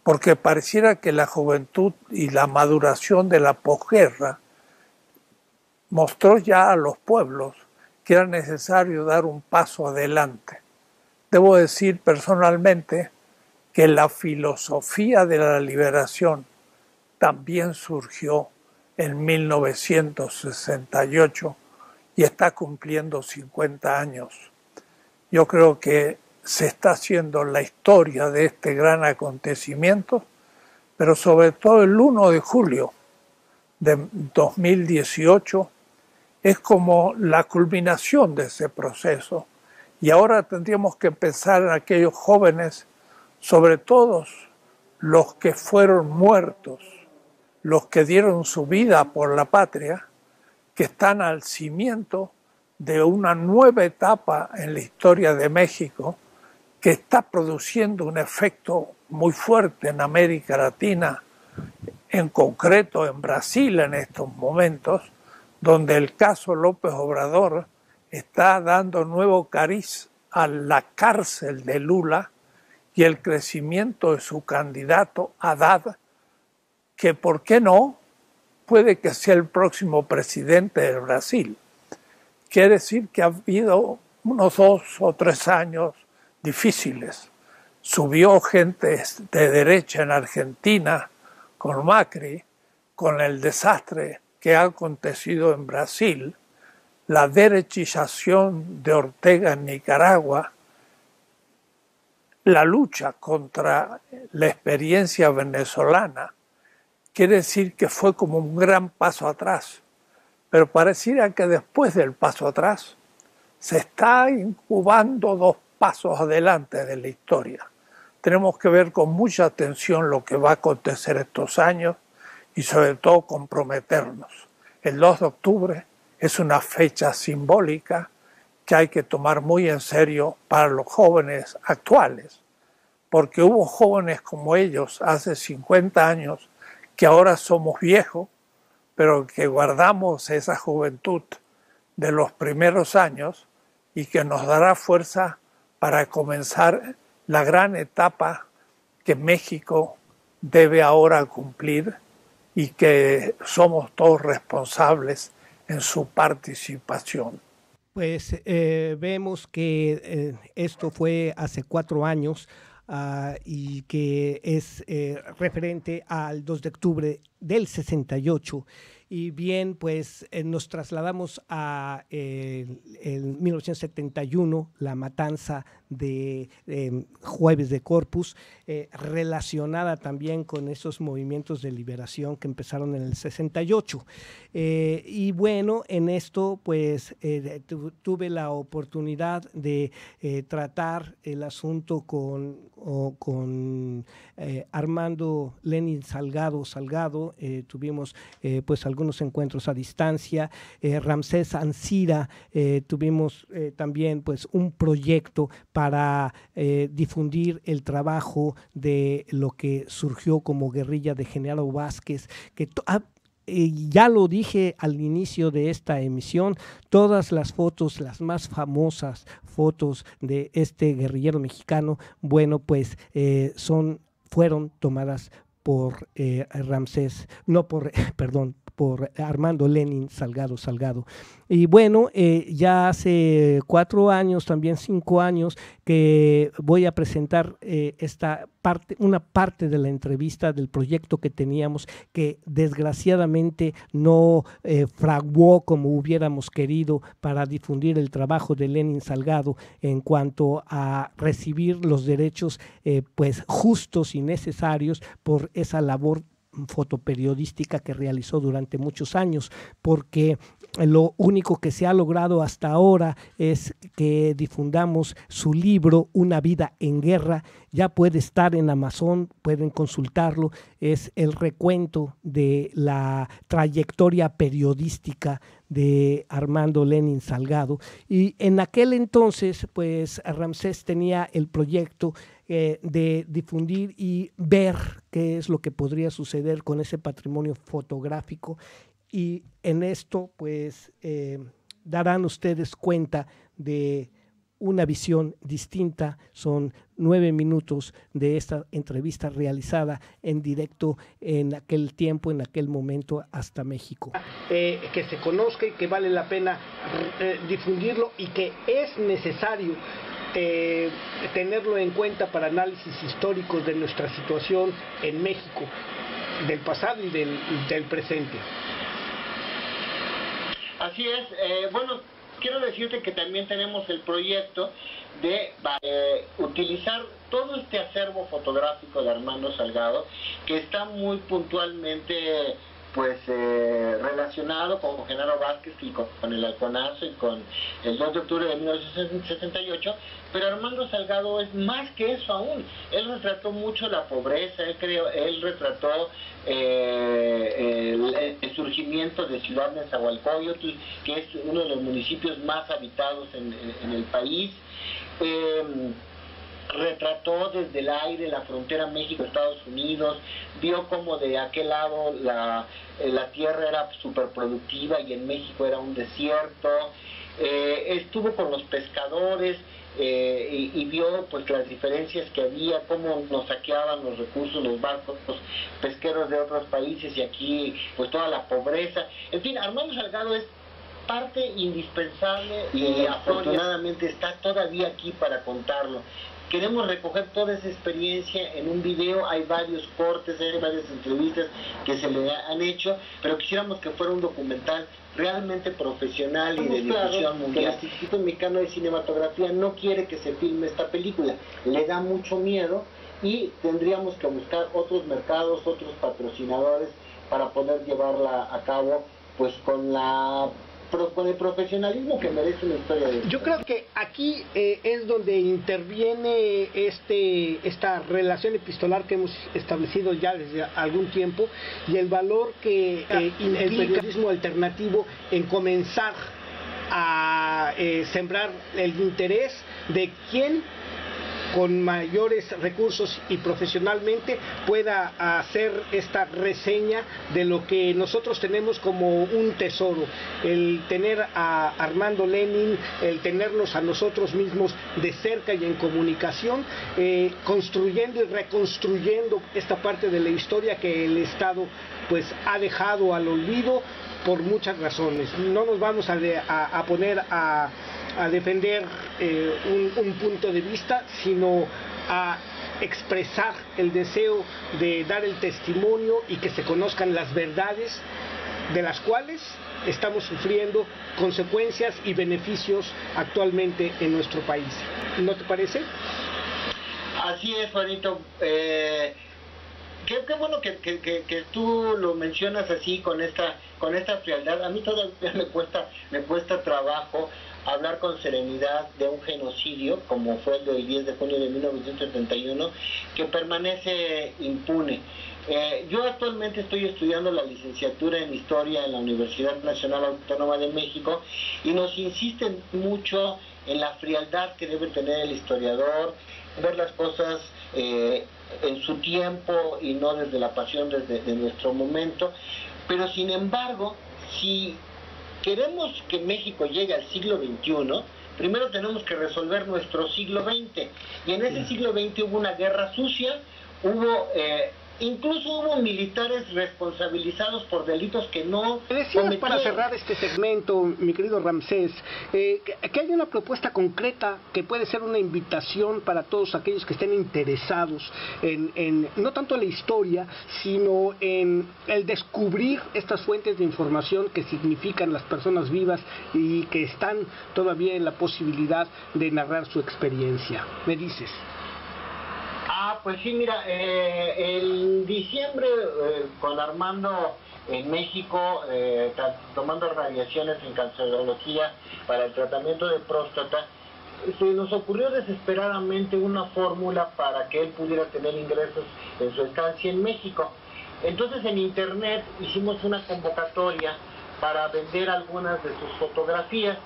Porque pareciera que la juventud y la maduración de la posguerra mostró ya a los pueblos que era necesario dar un paso adelante. Debo decir personalmente que la filosofía de la liberación también surgió en 1968 y está cumpliendo 50 años. Yo creo que se está haciendo la historia de este gran acontecimiento, pero sobre todo el 1 de julio de 2018 es como la culminación de ese proceso. Y ahora tendríamos que pensar en aquellos jóvenes, sobre todo los que fueron muertos, los que dieron su vida por la patria, que están al cimiento de una nueva etapa en la historia de México que está produciendo un efecto muy fuerte en América Latina, en concreto en Brasil en estos momentos, donde el caso López Obrador está dando nuevo cariz a la cárcel de Lula y el crecimiento de su candidato Haddad, que por qué no puede que sea el próximo presidente del Brasil. Quiere decir que ha habido unos dos o tres años difíciles. Subió gente de derecha en Argentina con Macri, con el desastre que ha acontecido en Brasil, la derechización de Ortega en Nicaragua, la lucha contra la experiencia venezolana, quiere decir que fue como un gran paso atrás. Pero pareciera que después del paso atrás se está incubando dos pasos adelante de la historia. Tenemos que ver con mucha atención lo que va a acontecer estos años y sobre todo comprometernos. El 2 de octubre es una fecha simbólica que hay que tomar muy en serio para los jóvenes actuales, porque hubo jóvenes como ellos hace 50 años que ahora somos viejos, pero que guardamos esa juventud de los primeros años y que nos dará fuerza para comenzar la gran etapa que México debe ahora cumplir y que somos todos responsables en su participación. Pues eh, vemos que eh, esto fue hace cuatro años uh, y que es eh, referente al 2 de octubre del 68 y bien, pues eh, nos trasladamos a el, 1971, la matanza de eh, Jueves de Corpus, eh, relacionada también con esos movimientos de liberación que empezaron en el 68. y bueno, en esto pues tu, tuve la oportunidad de tratar el asunto con, con Armando Lenin Salgado Salgado, tuvimos pues algún algunos encuentros a distancia. Eh, Ramsés Ansira, eh, tuvimos eh, también pues, un proyecto para difundir el trabajo de lo que surgió como guerrilla de General Vázquez, que ah, ya lo dije al inicio de esta emisión, todas las fotos, las más famosas fotos de este guerrillero mexicano, bueno, pues son, fueron tomadas por Ramsés, no por, perdón, por Armando Lenin Salgado Salgado. Y bueno, eh, ya hace cuatro años, también cinco años, que voy a presentar eh, esta parte, una parte de la entrevista del proyecto que teníamos, que desgraciadamente no eh, fraguó como hubiéramos querido para difundir el trabajo de Lenin Salgado en cuanto a recibir los derechos pues justos y necesarios por esa labor fotoperiodística que realizó durante muchos años, porque lo único que se ha logrado hasta ahora es que difundamos su libro Una vida en guerra. Ya puede estar en Amazon, pueden consultarlo. Es el recuento de la trayectoria periodística de Armando Lenin Salgado. Y en aquel entonces, pues Ramsés tenía el proyecto eh, de difundir y ver qué es lo que podría suceder con ese patrimonio fotográfico. Y en esto, pues, eh, darán ustedes cuenta de una visión distinta. Son nueve minutos de esta entrevista realizada en directo en aquel tiempo, en aquel momento, hasta México. Eh, que se conozca y que vale la pena difundirlo y que es necesario eh, tenerlo en cuenta para análisis históricos de nuestra situación en México, del pasado y del, presente. Así es, eh, bueno, quiero decirte que también tenemos el proyecto de eh, utilizar todo este acervo fotográfico de Armando Salgado, que está muy puntualmente pues eh, relacionado con Genaro Vázquez y con, el Alconazo y con el 2 de octubre de 1968, pero Armando Salgado es más que eso aún. Él retrató mucho la pobreza, él, creo, él retrató eh, el, surgimiento de Ciudad Nezahualcóyotl, que es uno de los municipios más habitados en, en el país. Eh, retrató desde el aire la frontera México-Estados Unidos, vio como de aquel lado la, eh, la tierra era súper productiva y en México era un desierto, eh, estuvo con los pescadores eh, y, y, vio pues las diferencias que había, cómo nos saqueaban los recursos, los barcos los pesqueros de otros países y aquí pues toda la pobreza. En fin, Armando Salgado es parte indispensable y afortunadamente está todavía aquí para contarlo. Queremos recoger toda esa experiencia en un video, hay varios cortes, hay varias entrevistas que se le han hecho, pero quisiéramos que fuera un documental realmente profesional y de difusión mundial. el Instituto Mexicano de Cinematografía no quiere que se filme esta película, le da mucho miedo y tendríamos que buscar otros mercados, otros patrocinadores para poder llevarla a cabo pues con la con el profesionalismo que merece una historia de Yo creo que aquí eh, es donde interviene este esta relación epistolar que hemos establecido ya desde algún tiempo y el valor que eh, el periodismo alternativo en comenzar a eh, sembrar el interés de quién con mayores recursos y profesionalmente pueda hacer esta reseña de lo que nosotros tenemos como un tesoro, el tener a Armando Lenin, el tenernos a nosotros mismos de cerca y en comunicación, eh, construyendo y reconstruyendo esta parte de la historia que el Estado pues ha dejado al olvido por muchas razones. No nos vamos a, poner a a defender eh, un, un, punto de vista, sino a expresar el deseo de dar el testimonio y que se conozcan las verdades de las cuales estamos sufriendo consecuencias y beneficios actualmente en nuestro país. ¿No te parece? Así es, Juanito. Eh, qué, bueno que, tú lo mencionas así con esta con esta frialdad. A mí todavía me cuesta me cuesta trabajo hablar con serenidad de un genocidio, como fue el del 10 de junio de 1971, que permanece impune. Eh, yo actualmente estoy estudiando la licenciatura en Historia en la Universidad Nacional Autónoma de México y nos insisten mucho en la frialdad que debe tener el historiador, ver las cosas eh, en su tiempo y no desde la pasión desde de nuestro momento. Pero sin embargo, si queremos que México llegue al siglo XXI, primero tenemos que resolver nuestro siglo XX. Y en ese siglo XX hubo una guerra sucia, hubo... Eh, incluso hubo militares responsabilizados por delitos que no Decías para cerrar este segmento, mi querido Ramsés, eh, que, hay una propuesta concreta que puede ser una invitación para todos aquellos que estén interesados en, en no tanto la historia, sino en el descubrir estas fuentes de información que significan las personas vivas y que están todavía en la posibilidad de narrar su experiencia. ¿Me dices? Ah, pues sí, mira, eh, en diciembre eh, con Armando en México, eh, tomando radiaciones en cancerología para el tratamiento de próstata, se nos ocurrió desesperadamente una fórmula para que él pudiera tener ingresos en su estancia en México. Entonces en internet hicimos una convocatoria para vender algunas de sus fotografías.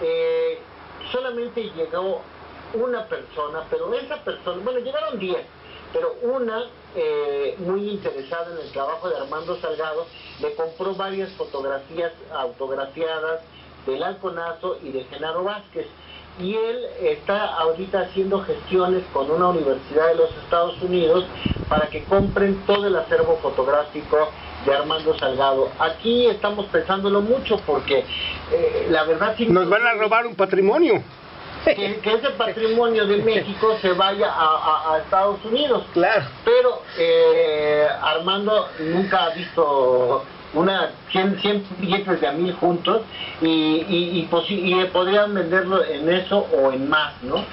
Eh, solamente llegó una persona, pero esa persona, bueno, llegaron 10, pero una eh, muy interesada en el trabajo de Armando Salgado le compró varias fotografías autografiadas del Alconazo y de Genaro Vázquez. Y él está ahorita haciendo gestiones con una universidad de los Estados Unidos para que compren todo el acervo fotográfico de Armando Salgado. Aquí estamos pensándolo mucho porque eh, la verdad sí Nos van a robar un patrimonio. Que, que ese patrimonio de México se vaya a, a- a Estados Unidos. Claro. Pero eh, Armando nunca ha visto una 100, 100 billetes de a mil juntos y, y, y y podrían venderlo en eso o en más, ¿no?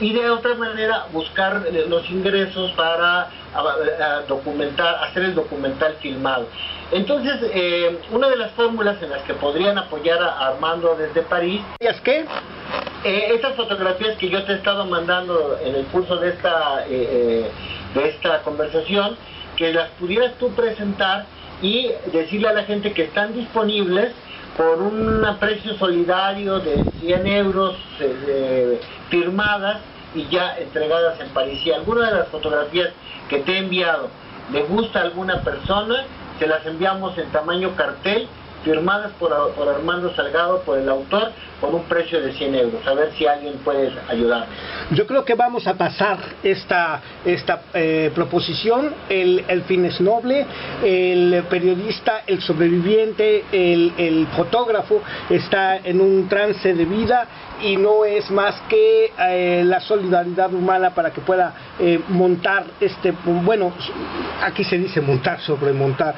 Y de otra manera buscar eh, los ingresos para a- a documentar, hacer el documental filmado. Entonces, eh, una de las fórmulas en las que podrían apoyar a Armando desde París ¿Es qué? eh, estas fotografías que yo te he estado mandando en el curso de esta, eh, eh, de esta conversación, que las pudieras tú presentar y decirle a la gente que están disponibles por un precio solidario de 100 euros eh, eh, firmadas y ya entregadas en París. Si alguna de las fotografías que te he enviado le gusta a alguna persona, se las enviamos en tamaño cartel firmadas por, por Armando Salgado, por el autor, por un precio de 100 euros. A ver si alguien puede ayudar. Yo creo que vamos a pasar esta, esta eh, proposición. El, el fin es noble, el periodista, el sobreviviente, el, el fotógrafo está en un trance de vida y no es más que eh, la solidaridad humana para que pueda eh, montar este, bueno, aquí se dice montar, sobremontar,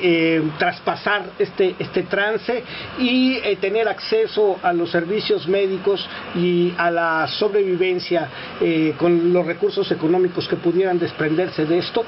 eh, traspasar este, este trance y eh, tener acceso a los servicios médicos y a la sobrevivencia eh, con los recursos económicos que pudieran desprenderse de esto.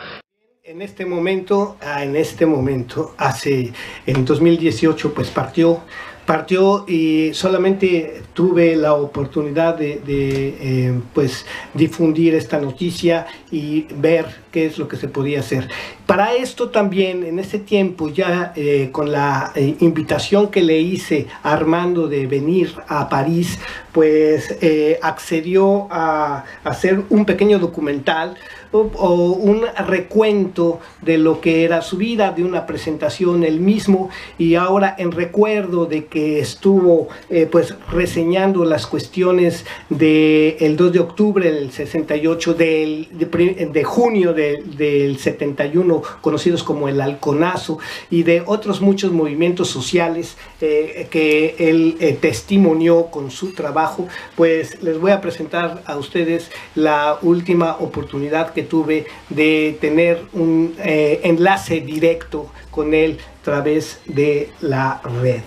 En este momento, ah, en este momento, hace, en 2018, pues partió, partió y solamente tuve la oportunidad de, eh, pues, difundir esta noticia y ver qué es lo que se podía hacer. Para esto también, en ese tiempo, ya eh, con la eh, invitación que le hice a Armando de venir a París, pues eh, accedió a hacer un pequeño documental o, un recuento de lo que era su vida, de una presentación él mismo y ahora en recuerdo de que estuvo pues reseñando las cuestiones del el 2 de octubre del 68, del, de, de junio de- del 71, conocidos como el halconazo, y de otros muchos movimientos sociales eh, que él eh, testimonió con su trabajo, pues les voy a presentar a ustedes la última oportunidad que tuve de tener un eh, enlace directo con él a través de la red.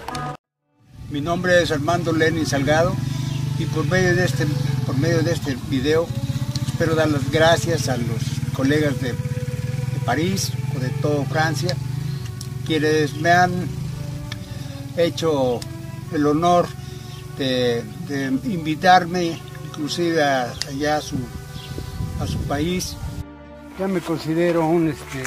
Mi nombre es Armando Lenin Salgado y por medio de este, por medio de este video espero dar las gracias a los colegas de, París o de toda Francia quienes me han hecho el honor de, invitarme inclusive allá a su, país. Ya me considero un, este,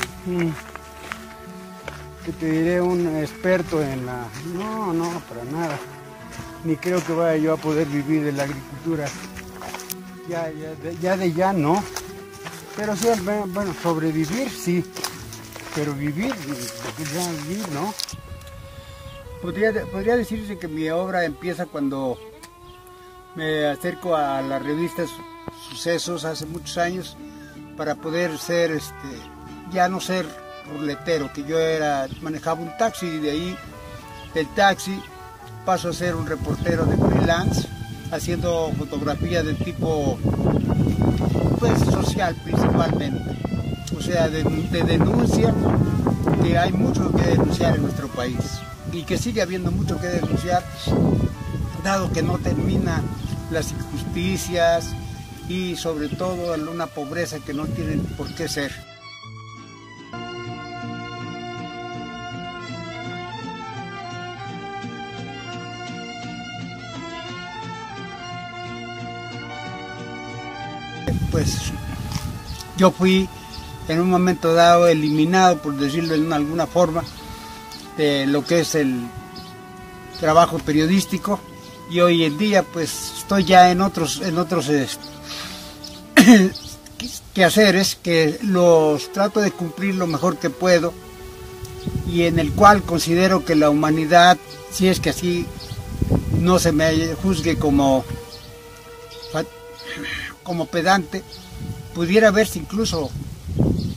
te diré un experto en la... No, no, para nada. Ni creo que vaya yo a poder vivir de la agricultura. Ya, ya, de, ya de ya no. Pero sí, bueno, sobrevivir sí. Pero vivir, ya vivir, ¿no? Podría, podría decirse que mi obra empieza cuando me acerco a las revistas Sucesos hace muchos años para poder ser, este, ya no ser ruletero, que yo era, manejaba un taxi y de ahí del taxi paso a ser un reportero de freelance, haciendo fotografía de tipo social principalmente, o sea, de, de denuncia, que hay mucho que denunciar en nuestro país y que sigue habiendo mucho que denunciar, dado que no terminan las injusticias, y sobre todo una pobreza que no tiene por qué ser. Pues yo fui en un momento dado eliminado, por decirlo de alguna forma, de lo que es el trabajo periodístico. Y hoy en día pues estoy ya en otros en otros este, quehaceres que los trato de cumplir lo mejor que puedo y en el cual considero que la humanidad si es que así no se me juzgue como como pedante pudiera verse incluso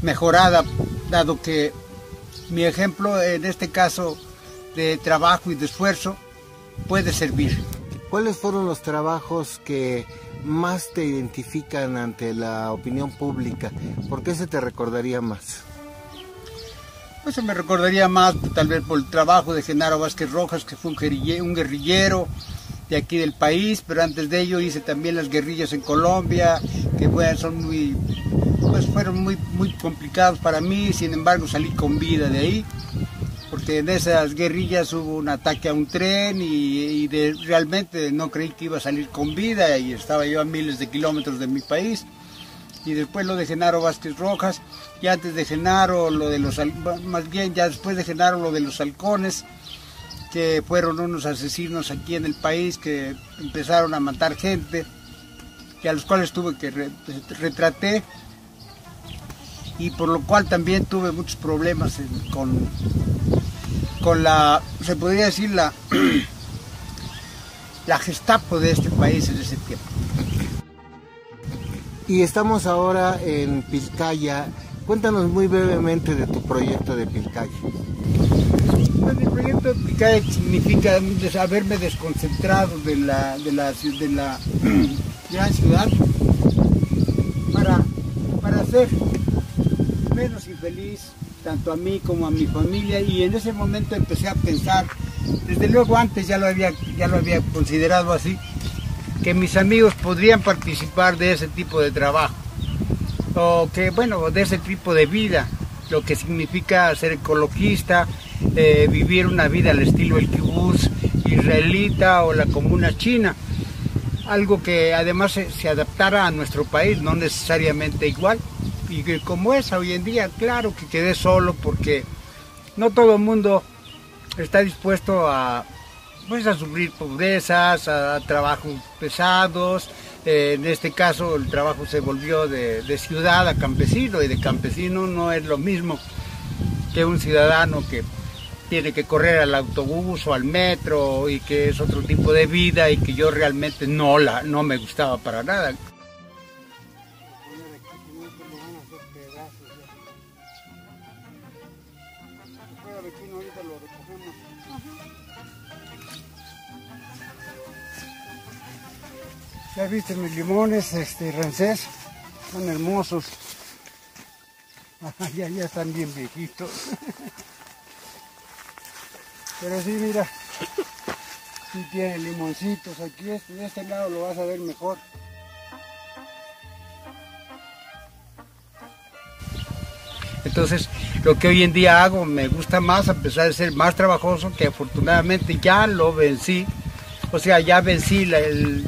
mejorada dado que mi ejemplo en este caso de trabajo y de esfuerzo puede servir. ¿Cuáles fueron los trabajos que más te identifican ante la opinión pública? ¿Por qué se te recordaría más? Pues se me recordaría más tal vez por el trabajo de Genaro Vázquez Rojas, que fue un guerrillero, un guerrillero de aquí del país, pero antes de ello hice también las guerrillas en Colombia, que bueno, son muy, pues fueron muy, muy complicados para mí, sin embargo salí con vida de ahí porque en esas guerrillas hubo un ataque a un tren y, de, realmente no creí que iba a salir con vida y estaba yo a miles de kilómetros de mi país. Y después lo de Genaro Vázquez Rojas, y antes de Genaro, lo de los, más bien ya después de Genaro, lo de los halcones, que fueron unos asesinos aquí en el país que empezaron a matar gente, y a los cuales tuve que retraté y por lo cual también tuve muchos problemas con, con la, se podría decir, la, la Gestapo de este país en ese tiempo. Y estamos ahora en Pilcaya. Cuéntanos muy brevemente de tu proyecto de Pilcaya. Pilcaya significa haberme desconcentrado de la, de la, de la gran ciudad para, para hacer menos infeliz tanto a mí como a mi familia y en ese momento empecé a pensar, desde luego antes ya lo había, ya lo había considerado así, que mis amigos podrían participar de ese tipo de trabajo. O que bueno, de ese tipo de vida, lo que significa ser ecologista, eh, vivir una vida al estilo el kibutz israelita o la comuna china, algo que además se, adaptara a nuestro país, no necesariamente igual y que como es hoy en día, claro que quedé solo porque no todo el mundo está dispuesto a, pues, a sufrir pobrezas, a, trabajos pesados. Eh, en este caso el trabajo se volvió de, de, ciudad a campesino y de campesino no es lo mismo que un ciudadano que tiene que correr al autobús o al metro y que es otro tipo de vida y que yo realmente no, la, no me gustaba para nada. Ya viste mis limones, este, rancés, son hermosos. ya, ya están bien viejitos. Pero sí, mira, sí tiene limoncitos aquí, este, de este lado lo vas a ver mejor. Entonces, lo que hoy en día hago me gusta más, a pesar de ser más trabajoso, que afortunadamente ya lo vencí. O sea, ya vencí el,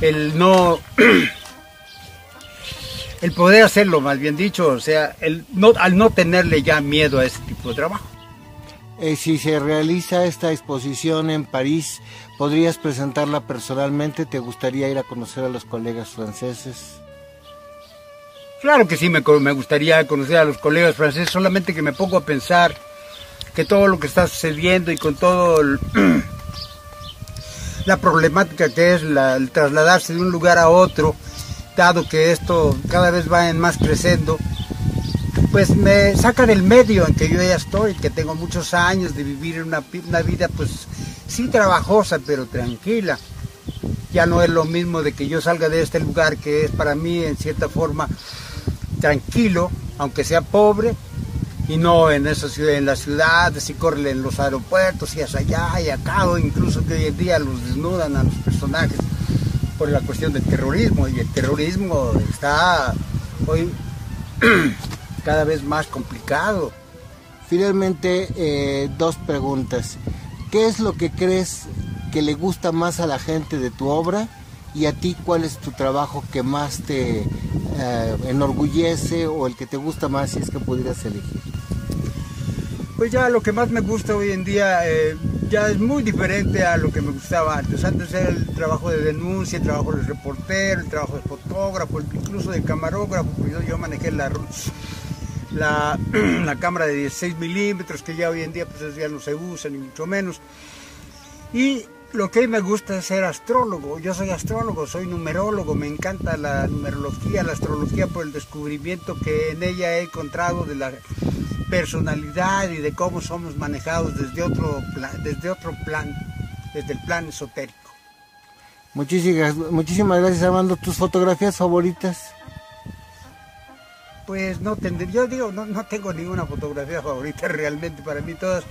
el no el poder hacerlo, más bien dicho, o sea, el no, al no tenerle ya miedo a ese tipo de trabajo. Eh, si se realiza esta exposición en París, ¿podrías presentarla personalmente? ¿Te gustaría ir a conocer a los colegas franceses? Claro que sí, me, gustaría conocer a los colegas franceses, solamente que me pongo a pensar que todo lo que está sucediendo y con todo la problemática que es el trasladarse de un lugar a otro, dado que esto cada vez va en más creciendo, pues me saca del medio en que yo ya estoy, que tengo muchos años de vivir una, una vida pues sí trabajosa, pero tranquila. Ya no es lo mismo de que yo salga de este lugar que es para mí en cierta forma tranquilo, aunque sea pobre, y no en esa ciudad, en las ciudades y corren en los aeropuertos y hacia allá y acá, o incluso que hoy en día los desnudan a los personajes por la cuestión del terrorismo y el terrorismo está hoy cada vez más complicado. Finalmente, eh, dos preguntas. ¿Qué es lo que crees que le gusta más a la gente de tu obra? Y a ti, ¿cuál es tu trabajo que más te eh, enorgullece o el que te gusta más si es que pudieras elegir? Pues ya lo que más me gusta hoy en día eh, ya es muy diferente a lo que me gustaba antes. Antes era el trabajo de denuncia, el trabajo de reportero, el trabajo de fotógrafo, incluso de camarógrafo, porque yo, manejé la, la, la cámara de 16 milímetros, que ya hoy en día pues ya no se usa, ni mucho menos. Y lo que me gusta es ser astrólogo. Yo soy astrólogo, soy numerólogo, me encanta la numerología, la astrología por el descubrimiento que en ella he encontrado de la personalidad y de cómo somos manejados desde otro, plan, desde otro plan, desde el plan esotérico. Muchísimas, muchísimas gracias Armando. ¿Tus fotografías favoritas? Pues no tendré, yo digo, no, no tengo ninguna fotografía favorita realmente, para mí todas,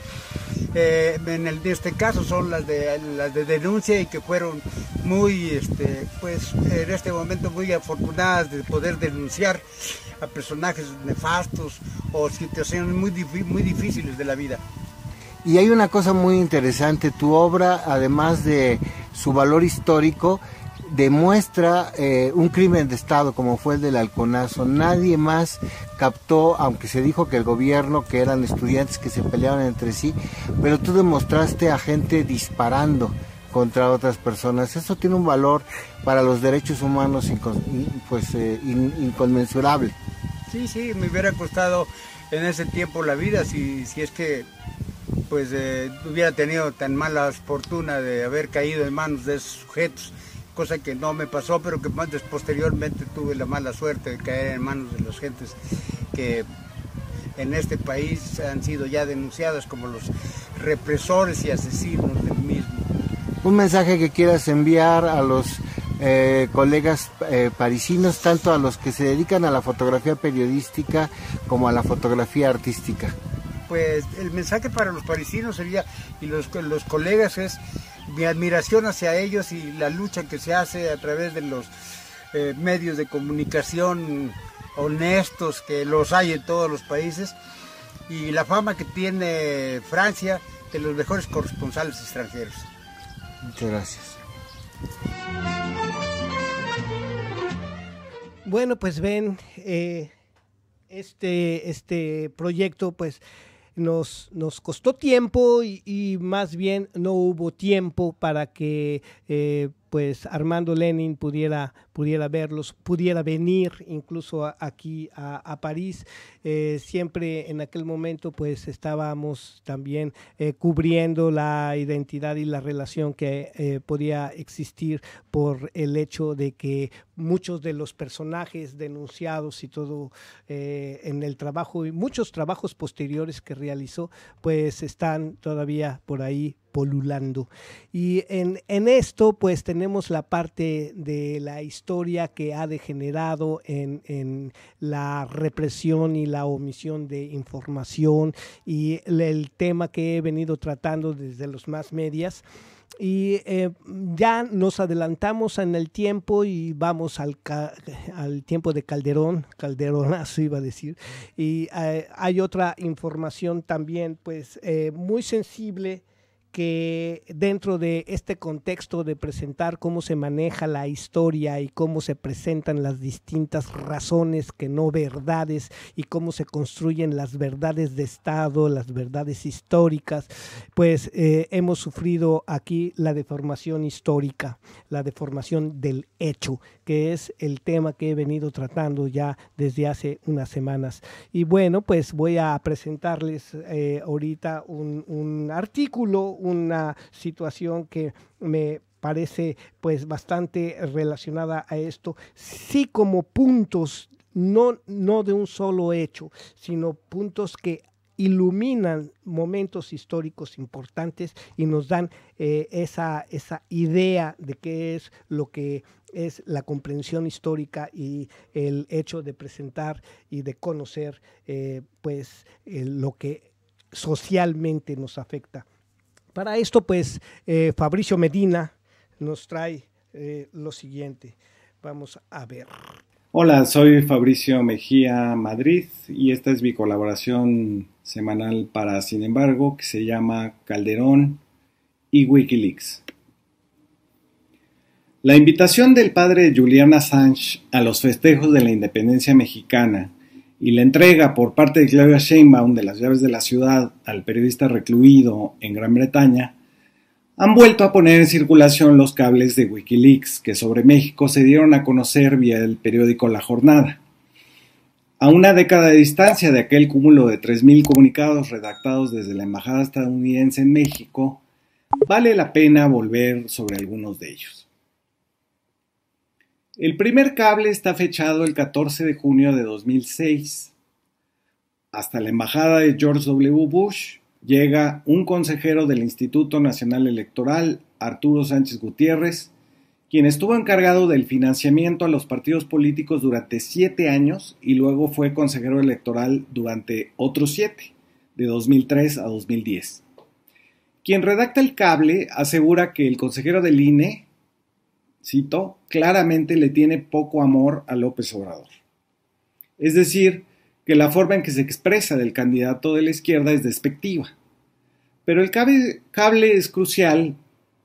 eh, en el, este caso son las de, las de denuncia y que fueron muy, este, pues en este momento muy afortunadas de poder denunciar a personajes nefastos o situaciones muy, muy difíciles de la vida. Y hay una cosa muy interesante, tu obra, además de su valor histórico, demuestra eh, un crimen de Estado como fue el del halconazo. Nadie más captó, aunque se dijo que el gobierno, que eran estudiantes que se peleaban entre sí, pero tú demostraste a gente disparando contra otras personas. Eso tiene un valor para los derechos humanos pues, eh, inconmensurable. Sí, sí, me hubiera costado en ese tiempo la vida si, si es que pues eh, hubiera tenido tan mala fortuna de haber caído en manos de esos sujetos cosa que no me pasó, pero que más posteriormente tuve la mala suerte de caer en manos de las gentes que en este país han sido ya denunciadas como los represores y asesinos del mismo. Un mensaje que quieras enviar a los eh, colegas eh, parisinos, tanto a los que se dedican a la fotografía periodística como a la fotografía artística. Pues el mensaje para los parisinos sería, y los, los colegas es mi admiración hacia ellos y la lucha que se hace a través de los eh, medios de comunicación honestos que los hay en todos los países y la fama que tiene Francia de los mejores corresponsales extranjeros. Muchas gracias. Bueno, pues ven, eh, este, este proyecto pues nos, nos costó tiempo y, más bien no hubo tiempo para que eh, pues Armando Lenin pudiera, pudiera verlos, pudiera venir incluso aquí a, París. Eh, siempre en aquel momento pues estábamos también eh, cubriendo la identidad y la relación que eh, podía existir por el hecho de que muchos de los personajes denunciados y todo en el trabajo y muchos trabajos posteriores que realizó pues están todavía por ahí polulando. Y en, en, esto pues tenemos la parte de la historia que ha degenerado en, en la represión y la omisión de información y el, tema que he venido tratando desde los más medias. Y eh, ya nos adelantamos en el tiempo y vamos al, al tiempo de Calderón, así iba a decir. Y eh, hay otra información también, pues, eh, muy sensible que dentro de este contexto de presentar cómo se maneja la historia y cómo se presentan las distintas razones que no verdades y cómo se construyen las verdades de Estado, las verdades históricas, pues eh, hemos sufrido aquí la deformación histórica, la deformación del hecho, que es el tema que he venido tratando ya desde hace unas semanas. Y bueno, pues voy a presentarles eh, ahorita un, un artículo, una situación que me parece pues bastante relacionada a esto, sí como puntos, no, no de un solo hecho, sino puntos que iluminan momentos históricos importantes y nos dan eh, esa, esa idea de qué es lo que es la comprensión histórica y el hecho de presentar y de conocer eh, pues lo que socialmente nos afecta para esto, pues, eh, Fabricio Medina nos trae eh, lo siguiente. Vamos a ver. Hola, soy Fabricio Mejía Madrid y esta es mi colaboración semanal para Sin embargo, que se llama Calderón y Wikileaks. La invitación del padre Julian Assange a los festejos de la independencia mexicana y la entrega por parte de Claudia Sheinbaum de las llaves de la ciudad al periodista recluido en Gran Bretaña han vuelto a poner en circulación los cables de Wikileaks que sobre México se dieron a conocer vía el periódico La Jornada. A una década de distancia de aquel cúmulo de 3.000 comunicados redactados desde la Embajada estadounidense en México, vale la pena volver sobre algunos de ellos. El primer cable está fechado el 14 de junio de 2006. Hasta la embajada de George W. Bush llega un consejero del Instituto Nacional Electoral, Arturo Sánchez Gutiérrez, quien estuvo encargado del financiamiento a los partidos políticos durante siete años y luego fue consejero electoral durante otros siete, de 2003 a 2010. Quien redacta el cable asegura que el consejero del INE, cito, claramente le tiene poco amor a López Obrador. Es decir, que la forma en que se expresa del candidato de la izquierda es despectiva. Pero el cable, cable, es crucial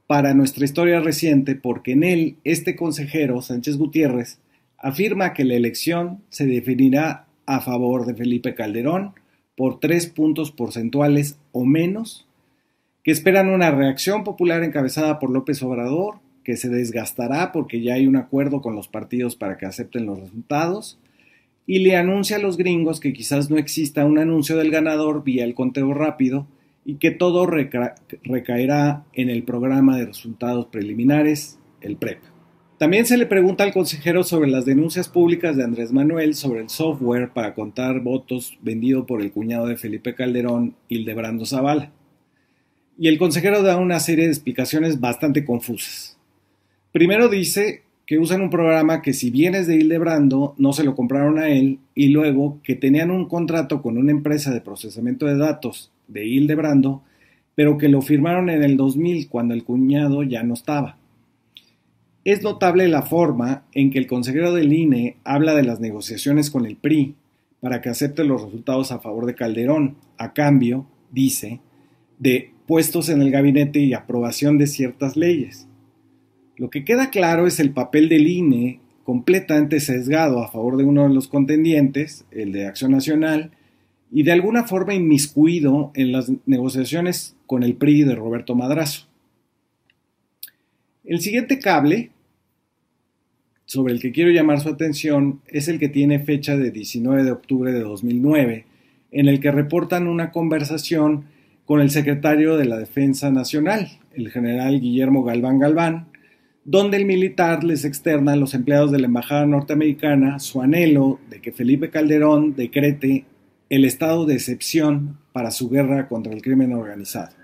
para nuestra historia reciente porque en él este consejero, Sánchez Gutiérrez, afirma que la elección se definirá a favor de Felipe Calderón por tres puntos porcentuales o menos, que esperan una reacción popular encabezada por López Obrador, que se desgastará porque ya hay un acuerdo con los partidos para que acepten los resultados, y le anuncia a los gringos que quizás no exista un anuncio del ganador vía el conteo rápido y que todo reca recaerá en el programa de resultados preliminares, el PREP. También se le pregunta al consejero sobre las denuncias públicas de Andrés Manuel sobre el software para contar votos vendido por el cuñado de Felipe Calderón, Hildebrando Zavala. Y el consejero da una serie de explicaciones bastante confusas. Primero dice que usan un programa que si bien es de Hildebrando, no se lo compraron a él, y luego que tenían un contrato con una empresa de procesamiento de datos de Hildebrando, pero que lo firmaron en el 2000 cuando el cuñado ya no estaba. Es notable la forma en que el consejero del INE habla de las negociaciones con el PRI para que acepte los resultados a favor de Calderón, a cambio, dice, de puestos en el gabinete y aprobación de ciertas leyes. Lo que queda claro es el papel del INE completamente sesgado a favor de uno de los contendientes, el de Acción Nacional, y de alguna forma inmiscuido en las negociaciones con el PRI de Roberto Madrazo. El siguiente cable sobre el que quiero llamar su atención es el que tiene fecha de 19 de octubre de 2009, en el que reportan una conversación con el secretario de la Defensa Nacional, el general Guillermo Galván Galván, donde el militar les externa a los empleados de la Embajada norteamericana su anhelo de que Felipe Calderón decrete el estado de excepción para su guerra contra el crimen organizado.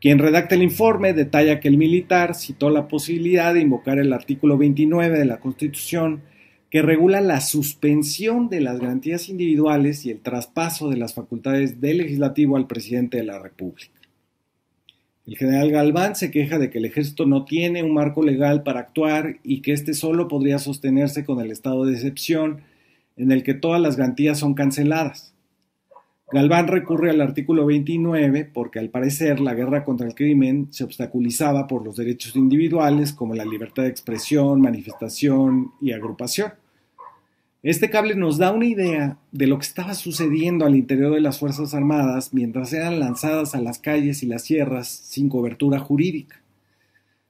Quien redacta el informe detalla que el militar citó la posibilidad de invocar el artículo 29 de la Constitución que regula la suspensión de las garantías individuales y el traspaso de las facultades del legislativo al presidente de la República. El general Galván se queja de que el ejército no tiene un marco legal para actuar y que éste solo podría sostenerse con el estado de excepción en el que todas las garantías son canceladas. Galván recurre al artículo 29 porque al parecer la guerra contra el crimen se obstaculizaba por los derechos individuales como la libertad de expresión, manifestación y agrupación. Este cable nos da una idea de lo que estaba sucediendo al interior de las Fuerzas Armadas mientras eran lanzadas a las calles y las sierras sin cobertura jurídica.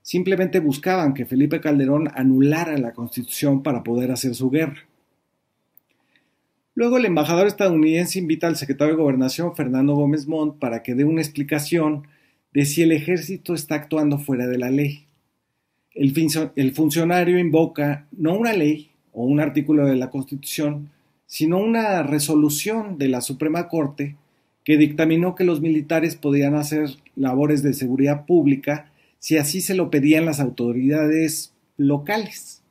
Simplemente buscaban que Felipe Calderón anulara la Constitución para poder hacer su guerra. Luego el embajador estadounidense invita al secretario de Gobernación, Fernando Gómez Montt, para que dé una explicación de si el ejército está actuando fuera de la ley. El, el funcionario invoca no una ley o un artículo de la Constitución, sino una resolución de la Suprema Corte que dictaminó que los militares podían hacer labores de seguridad pública si así se lo pedían las autoridades locales.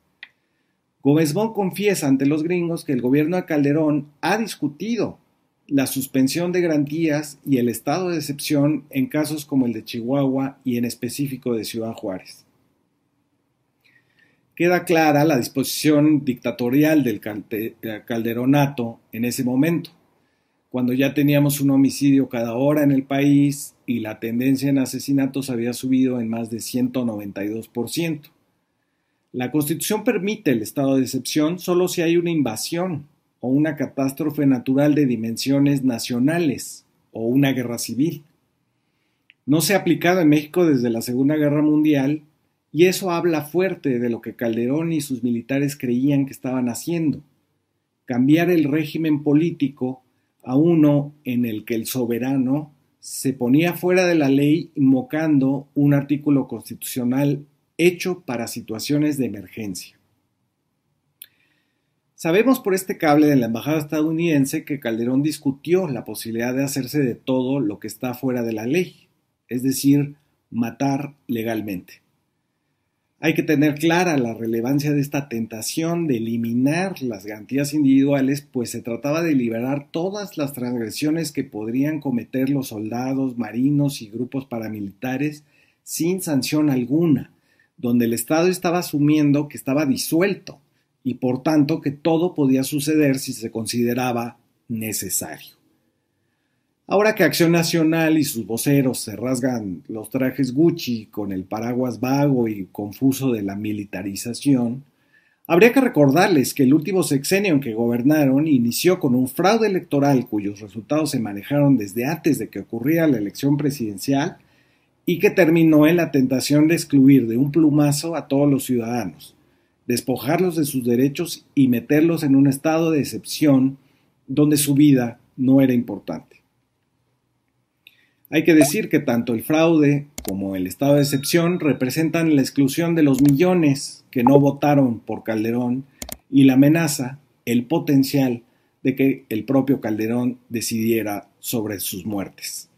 Gómez Bon confiesa ante los gringos que el gobierno de Calderón ha discutido la suspensión de garantías y el estado de excepción en casos como el de Chihuahua y en específico de Ciudad Juárez. Queda clara la disposición dictatorial del calderonato en ese momento, cuando ya teníamos un homicidio cada hora en el país y la tendencia en asesinatos había subido en más de 192%. La Constitución permite el estado de excepción solo si hay una invasión o una catástrofe natural de dimensiones nacionales o una guerra civil. No se ha aplicado en México desde la Segunda Guerra Mundial y eso habla fuerte de lo que Calderón y sus militares creían que estaban haciendo, cambiar el régimen político a uno en el que el soberano se ponía fuera de la ley invocando un artículo constitucional hecho para situaciones de emergencia. Sabemos por este cable de la Embajada estadounidense que Calderón discutió la posibilidad de hacerse de todo lo que está fuera de la ley, es decir, matar legalmente. Hay que tener clara la relevancia de esta tentación de eliminar las garantías individuales, pues se trataba de liberar todas las transgresiones que podrían cometer los soldados, marinos y grupos paramilitares sin sanción alguna, donde el Estado estaba asumiendo que estaba disuelto y por tanto que todo podía suceder si se consideraba necesario. Ahora que Acción Nacional y sus voceros se rasgan los trajes Gucci con el paraguas vago y confuso de la militarización, habría que recordarles que el último sexenio en que gobernaron inició con un fraude electoral cuyos resultados se manejaron desde antes de que ocurriera la elección presidencial y que terminó en la tentación de excluir de un plumazo a todos los ciudadanos, despojarlos de sus derechos y meterlos en un estado de excepción donde su vida no era importante. Hay que decir que tanto el fraude como el estado de excepción representan la exclusión de los millones que no votaron por Calderón y la amenaza, el potencial de que el propio Calderón decidiera sobre sus muertes.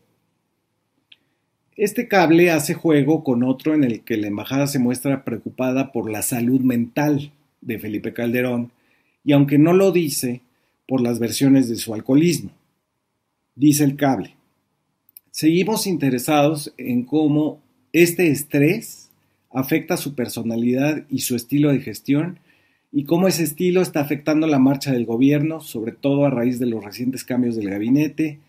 Este cable hace juego con otro en el que la embajada se muestra preocupada por la salud mental de Felipe Calderón y aunque no lo dice, por las versiones de su alcoholismo. Dice el cable, seguimos interesados en cómo este estrés afecta su personalidad y su estilo de gestión y cómo ese estilo está afectando la marcha del gobierno, sobre todo a raíz de los recientes cambios del gabinete,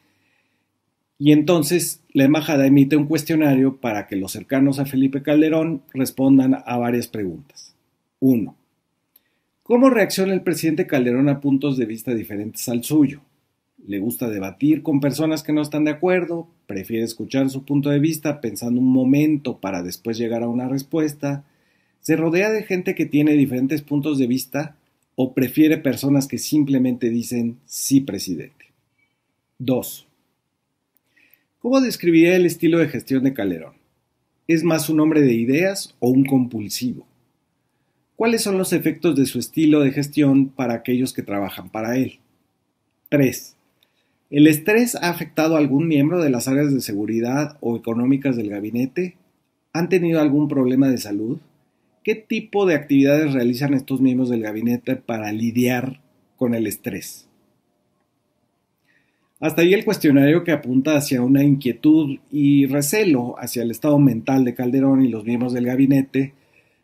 y entonces la embajada emite un cuestionario para que los cercanos a Felipe Calderón respondan a varias preguntas. 1. ¿Cómo reacciona el presidente Calderón a puntos de vista diferentes al suyo? ¿Le gusta debatir con personas que no están de acuerdo? ¿Prefiere escuchar su punto de vista pensando un momento para después llegar a una respuesta? ¿Se rodea de gente que tiene diferentes puntos de vista o prefiere personas que simplemente dicen sí, presidente? 2. ¿Cómo describiría el estilo de gestión de Calderón? ¿Es más un hombre de ideas o un compulsivo? ¿Cuáles son los efectos de su estilo de gestión para aquellos que trabajan para él? 3. ¿El estrés ha afectado a algún miembro de las áreas de seguridad o económicas del gabinete? ¿Han tenido algún problema de salud? ¿Qué tipo de actividades realizan estos miembros del gabinete para lidiar con el estrés? Hasta ahí el cuestionario que apunta hacia una inquietud y recelo hacia el estado mental de Calderón y los miembros del gabinete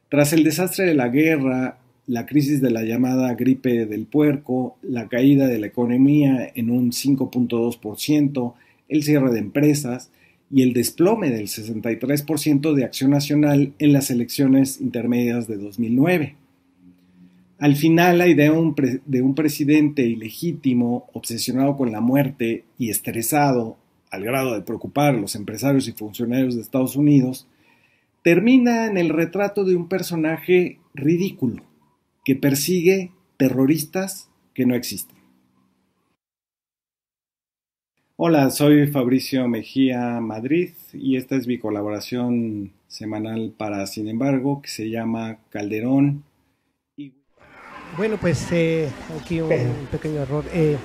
tras el desastre de la guerra, la crisis de la llamada gripe del puerco, la caída de la economía en un 5.2%, el cierre de empresas y el desplome del 63% de acción nacional en las elecciones intermedias de 2009. Al final, la idea de un presidente ilegítimo, obsesionado con la muerte y estresado al grado de preocupar a los empresarios y funcionarios de Estados Unidos, termina en el retrato de un personaje ridículo que persigue terroristas que no existen. Hola, soy Fabricio Mejía Madrid y esta es mi colaboración semanal para Sin embargo, que se llama Calderón bueno, pues eh, aquí un pequeño error. Eh,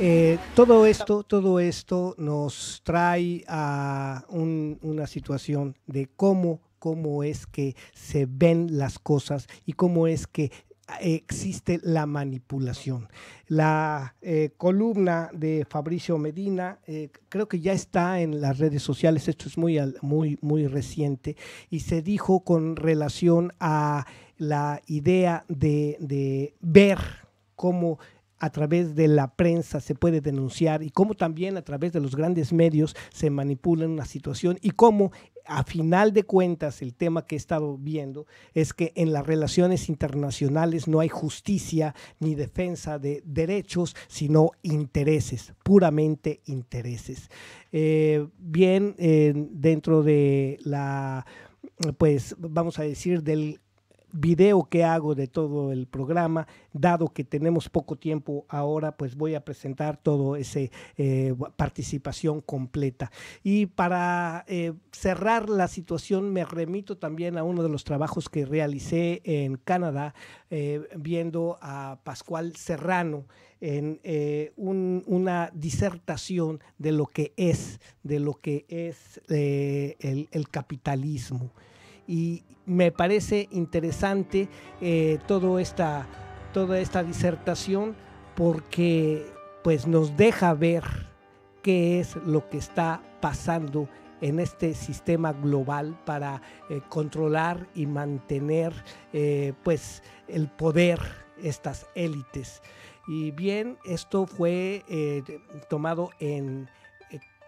eh, todo esto, todo esto nos trae a una situación de cómo, cómo es que se ven las cosas y cómo es que existe la manipulación. La columna de Fabricio Medina creo que ya está en las redes sociales, esto es muy, muy, muy reciente, y se dijo con relación a la idea de, de ver cómo a través de la prensa se puede denunciar y cómo también a través de los grandes medios se manipula una situación y cómo a final de cuentas el tema que he estado viendo es que en las relaciones internacionales no hay justicia ni defensa de derechos, sino intereses, puramente intereses. Eh, bien, eh, dentro de la, pues vamos a decir, del video que hago de todo el programa, dado que tenemos poco tiempo ahora, pues voy a presentar todo ese eh, participación completa. Y para eh, cerrar la situación, me remito también a uno de los trabajos que realicé en Canadá, eh, viendo a Pascual Serrano en un- una disertación de lo que es, de lo que es el capitalismo y me parece interesante eh, todo esta, toda esta disertación porque pues nos deja ver qué es lo que está pasando en este sistema global para eh, controlar y mantener eh, pues el poder estas élites. Y bien esto fue tomado en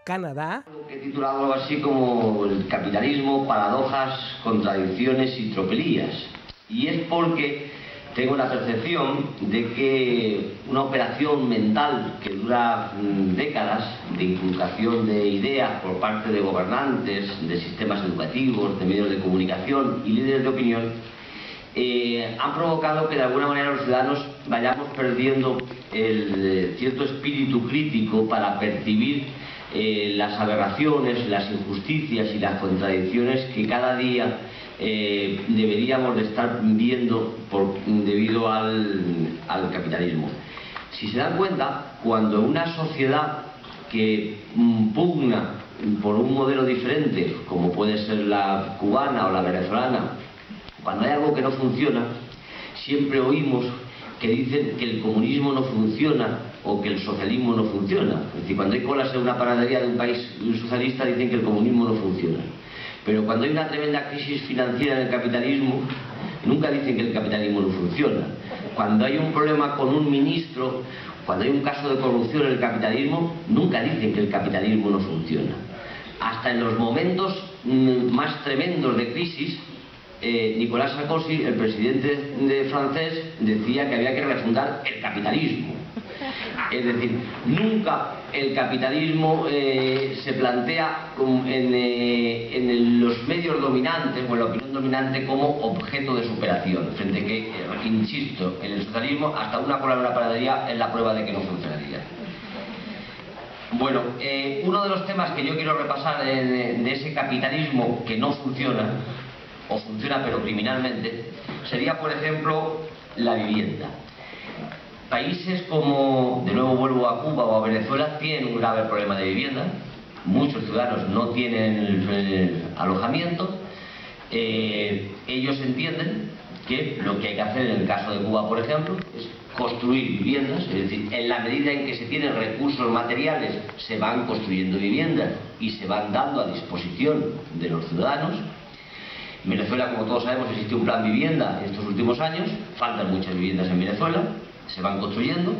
Canadá He titulado algo así como el capitalismo, paradojas, contradicciones y tropelías. Y es porque tengo la percepción de que una operación mental que dura mm, décadas de inculcación de ideas por parte de gobernantes, de sistemas educativos, de medios de comunicación y líderes de opinión, eh, han provocado que de alguna manera los ciudadanos vayamos perdiendo el eh, cierto espíritu crítico para percibir eh, las aberraciones, las injusticias y las contradicciones que cada día eh, deberíamos de estar viendo por- debido al, al capitalismo. Si se dan cuenta, cuando una sociedad que pugna por un modelo diferente, como puede ser la cubana o la venezolana, cuando hay algo que no funciona, siempre oímos que dicen que el comunismo no funciona o que el socialismo no funciona. Es decir, cuando hay colas en una panadería de un país socialista dicen que el comunismo no funciona. Pero cuando hay una tremenda crisis financiera en el capitalismo, nunca dicen que el capitalismo no funciona. Cuando hay un problema con un ministro, cuando hay un caso de corrupción en el capitalismo, nunca dicen que el capitalismo no funciona. Hasta en los momentos mm, más tremendos de crisis, eh, Nicolás Sarkozy, el presidente de francés, decía que había que refundar el capitalismo. Es decir, nunca el capitalismo eh, se plantea en, eh, los medios dominantes o en la opinión dominante como objeto de superación, frente que, eh, insisto, en el socialismo hasta una cola en una panadería es la prueba de que no funcionaría. Bueno, uno de los temas que yo quiero repasar de, de ese capitalismo que no funciona, o funciona pero criminalmente, sería, por ejemplo, la vivienda. Países como, de nuevo vuelvo a Cuba o a Venezuela, tienen un grave problema de vivienda. Muchos ciudadanos no tienen alojamiento. Eh, ellos entienden que lo que hay que hacer en el caso de Cuba, por ejemplo, es construir viviendas, es decir, en la medida en que se tienen recursos materiales, se van construyendo viviendas y se van dando a disposición de los ciudadanos. En Venezuela, como todos sabemos, existe un plan vivienda en estos últimos años, faltan muchas viviendas en Venezuela, se van construyendo,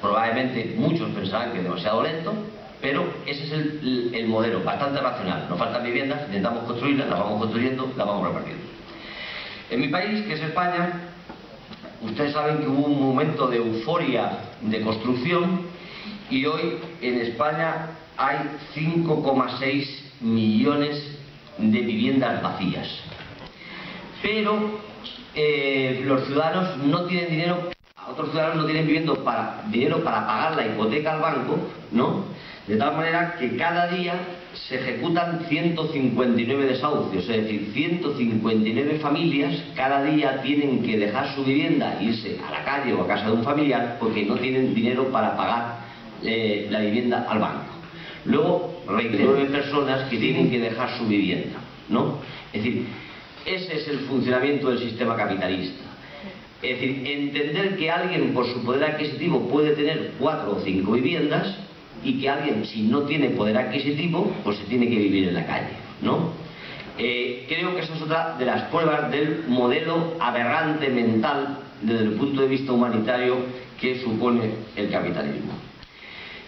probablemente muchos pensarán que es demasiado lento, pero ese es el, el- el modelo, bastante racional. Nos faltan viviendas, intentamos construirlas, las vamos construyendo, las vamos repartiendo. En mi país, que es España, ustedes saben que hubo un momento de euforia de construcción y hoy en España hay 5,6 millones de viviendas vacías. Pero eh, los ciudadanos no tienen dinero, otros ciudadanos no tienen viviendo para, dinero para pagar la hipoteca al banco, ¿no? De tal manera que cada día se ejecutan 159 desahucios, es decir, 159 familias cada día tienen que dejar su vivienda, irse a la calle o a casa de un familiar porque no tienen dinero para pagar eh, la vivienda al banco. Luego, 29 personas que tienen que dejar su vivienda, ¿no? Es decir, ese es el funcionamiento del sistema capitalista. Es decir, entender que alguien por su poder adquisitivo puede tener cuatro o cinco viviendas y que alguien si no tiene poder adquisitivo pues se tiene que vivir en la calle, ¿no? Eh, creo que esa es otra de las pruebas del modelo aberrante mental desde el punto de vista humanitario que supone el capitalismo.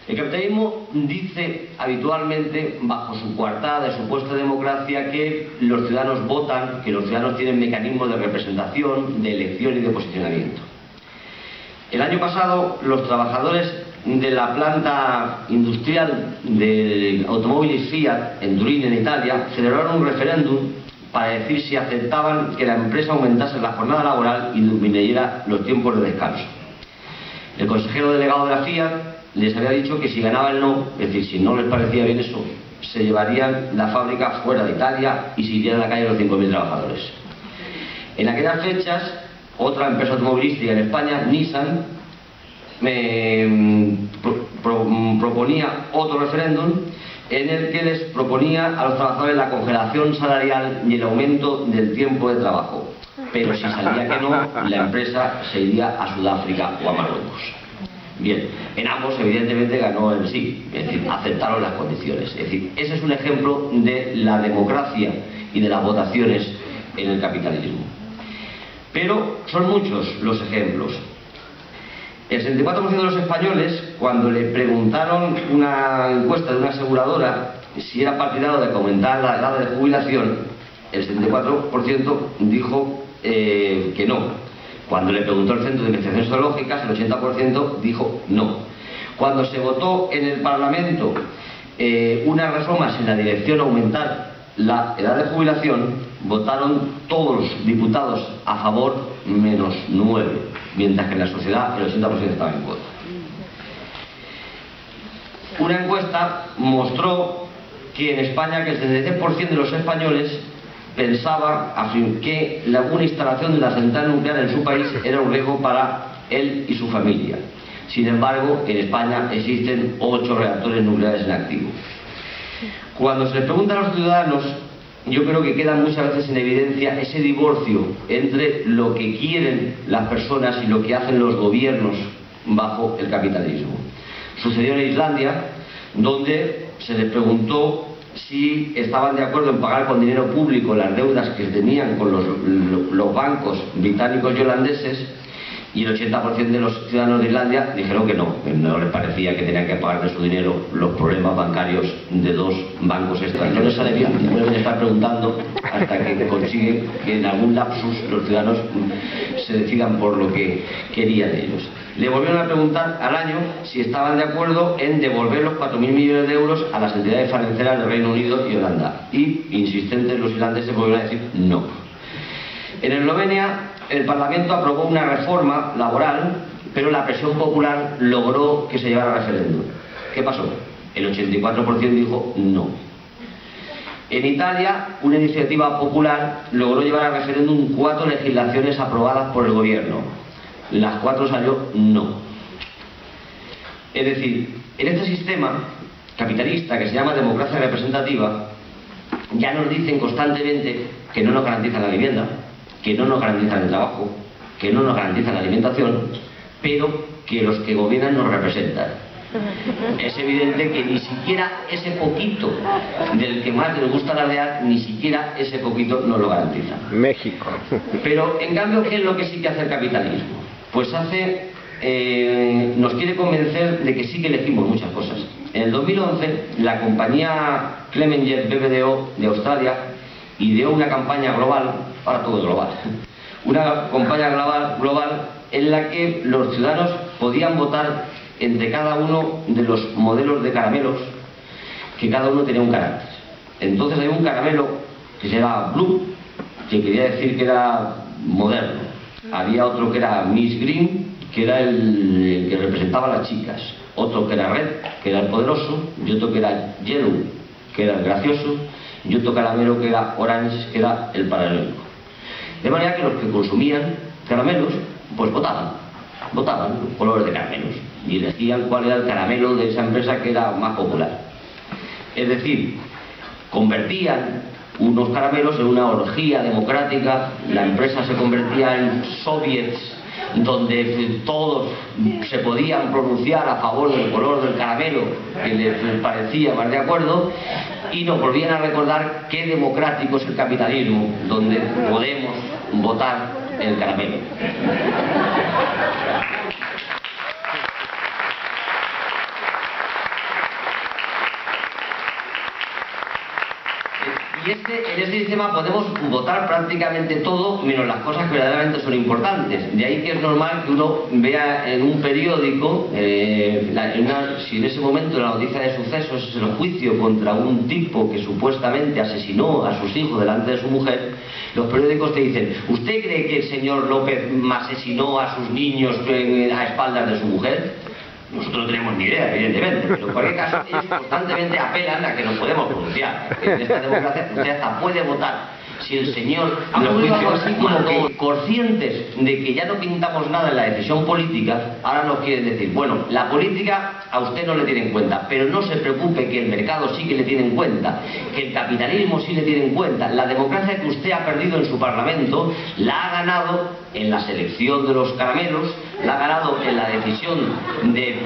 El capitalismo dice habitualmente, bajo su coartada de supuesta democracia, que los ciudadanos votan, que los ciudadanos tienen mecanismos de representación, de elección y de posicionamiento. El año pasado, los trabajadores de la planta industrial de automóviles Fiat en Turín, en Italia, celebraron un referéndum para decir si aceptaban que la empresa aumentase la jornada laboral y disminuyera los tiempos de descanso. El consejero delegado de la Fiat les había dicho que si ganaba el no, es decir, si no les parecía bien eso, se llevarían la fábrica fuera de Italia y se irían a la calle los 5.000 trabajadores. En aquellas fechas, otra empresa automovilística en España, Nissan, pro- pro- proponía otro referéndum en el que les proponía a los trabajadores la congelación salarial y el aumento del tiempo de trabajo. Pero si salía que no, la empresa se iría a Sudáfrica o a Marruecos. Bien, en ambos evidentemente ganó el sí, es decir, aceptaron las condiciones. Es decir, ese es un ejemplo de la democracia y de las votaciones en el capitalismo. Pero son muchos los ejemplos. El 74% de los españoles, cuando le preguntaron una encuesta de una aseguradora si era partidario de aumentar la edad de jubilación, el 74% dijo eh, que no. Cuando le preguntó el Centro de Investigaciones Zoológicas, el 80% dijo no. Cuando se votó en el Parlamento eh, unas reformas en la dirección a aumentar la edad de jubilación, votaron todos los diputados a favor menos nueve, mientras que en la sociedad el 80% estaba en contra. Una encuesta mostró que en España que el 73% de los españoles pensaba que la, una instalación de la central nuclear en su país era un riesgo para él y su familia. Sin embargo, en España existen ocho reactores nucleares en activo. Cuando se les pregunta a los ciudadanos, yo creo que queda muchas veces en evidencia ese divorcio entre lo que quieren las personas y lo que hacen los gobiernos bajo el capitalismo. Sucedió en Islandia, donde se les preguntó si estaban de acuerdo en pagar con dinero público las deudas que tenían con los, los bancos británicos y holandeses y el 80% de los ciudadanos de Islandia dijeron que no, que no les parecía que tenían que pagar de su dinero los problemas bancarios de dos bancos extranjeros. No les sale bien, siempre deben estar preguntando hasta que consiguen que en algún lapsus los ciudadanos se decidan por lo que querían ellos. Le volvieron a preguntar al año si estaban de acuerdo en devolver los 4.000 millones de euros a las entidades financieras del Reino Unido y Holanda. Y, insistentes, los irlandeses volvieron a decir no. En Eslovenia, el Parlamento aprobó una reforma laboral, pero la presión popular logró que se llevara a referéndum. ¿Qué pasó? El 84% dijo no. En Italia, una iniciativa popular logró llevar a referéndum cuatro legislaciones aprobadas por el gobierno. Las cuatro salió no. Es decir, en este sistema capitalista que se llama democracia representativa, ya nos dicen constantemente que no nos garantizan la vivienda, que no nos garantizan el trabajo, que no nos garantizan la alimentación, pero que los que gobiernan nos representan. Es evidente que ni siquiera ese poquito del que más les gusta alardear, ni siquiera ese poquito nos lo garantiza. México. Pero en cambio, ¿qué es lo que sí que hace el capitalismo? Pues hace, eh, nos quiere convencer de que sí que elegimos muchas cosas. En el 2011, la compañía Clemenger BBDO de Australia ideó una campaña global, ahora todo global, una campaña global, en la que los ciudadanos podían votar entre cada uno de los modelos de caramelos, que cada uno tenía un carácter. Entonces hay un caramelo que llama Blue, que quería decir que era moderno. Había otro que era Miss Green, que era el que representaba a las chicas. Otro que era Red, que era el poderoso. Y otro que era Yellow, que era el gracioso. Y otro caramelo que era Orange, que era el paranoico. De manera que los que consumían caramelos, pues votaban. Votaban los colores de caramelos. Y elegían cuál era el caramelo de esa empresa que era más popular. Es decir, convertían unos caramelos en una orgía democrática, la empresa se convertía en soviets donde todos se podían pronunciar a favor del color del caramelo que les parecía más de acuerdo y nos volvían a recordar qué democrático es el capitalismo, donde podemos votar el caramelo. En este sistema podemos votar prácticamente todo, menos las cosas que verdaderamente son importantes. De ahí que es normal que uno vea en un periódico, eh, en si en ese momento la noticia de sucesos es el juicio contra un tipo que supuestamente asesinó a sus hijos delante de su mujer, los periódicos te dicen, ¿usted cree que el señor López asesinó a sus niños eh, a espaldas de su mujer? Nosotros no tenemos ni idea, evidentemente, pero en cualquier caso ellos constantemente apelan a que nos podemos pronunciar. En esta democracia usted hasta puede votar si el señor A los juicios conscientes de que ya no pintamos nada en la decisión política, ahora nos quieren decir, bueno, la política a usted no le tiene en cuenta, pero no se preocupe que el mercado sí que le tiene en cuenta, que el capitalismo sí le tiene en cuenta, la democracia que usted ha perdido en su parlamento la ha ganado en la selección de los caramelos, ha ganado en la decisión de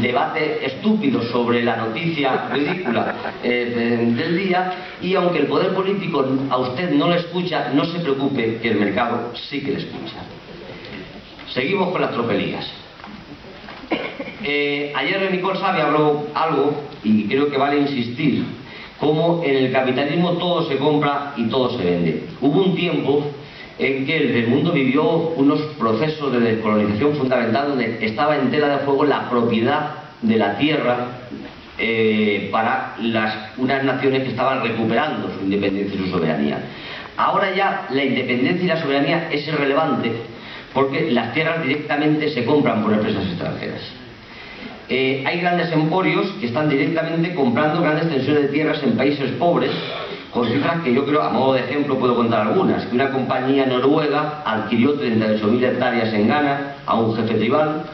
debate estúpido sobre la noticia ridícula eh, de- del día y aunque el poder político a usted no le escucha, no se preocupe que el mercado sí que le escucha. Seguimos con las tropelías. Eh, ayer Nicole Sabe habló algo y creo que vale insistir, como en el capitalismo todo se compra y todo se vende. Hubo un tiempo en que el, mundo vivió unos procesos de descolonización fundamental donde estaba en tela de fuego la propiedad de la tierra eh, para unas naciones que estaban recuperando su independencia y su soberanía. Ahora ya la independencia y la soberanía es irrelevante porque las tierras directamente se compran por empresas extranjeras. Eh, hay grandes emporios que están directamente comprando grandes extensiones de tierras en países pobres, con cifras que yo creo, a modo de ejemplo, puedo contar algunas. Que una compañía noruega adquirió 38.000 hectáreas en Ghana a un jefe tribal,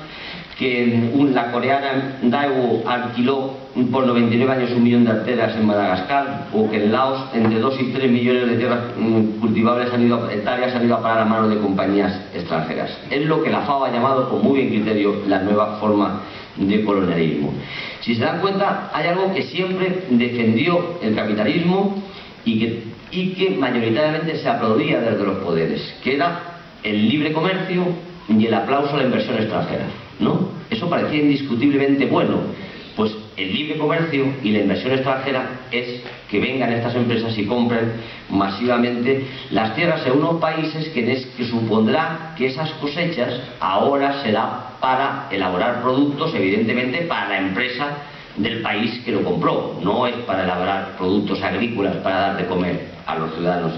que la coreana Daewoo alquiló por 99 años un millón de hectáreas en Madagascar, o que en Laos entre 2 y 3 millones de tierras mm, cultivables han ido, hectáreas han ido a parar a manos de compañías extranjeras. Es lo que la FAO ha llamado con muy bien criterio la nueva forma de colonialismo. Si se dan cuenta, hay algo que siempre defendió el capitalismo y que, y que mayoritariamente se aplaudía desde los poderes, que era el libre comercio y el aplauso a la inversión extranjera. ¿no? Eso parecía indiscutiblemente bueno. Pues el libre comercio y la inversión extranjera es que vengan estas empresas y compren masivamente las tierras en unos países que, es- que supondrá que esas cosechas ahora será para elaborar productos, evidentemente, para la empresa del país que lo compró. No es para elaborar productos agrícolas para dar de comer a los ciudadanos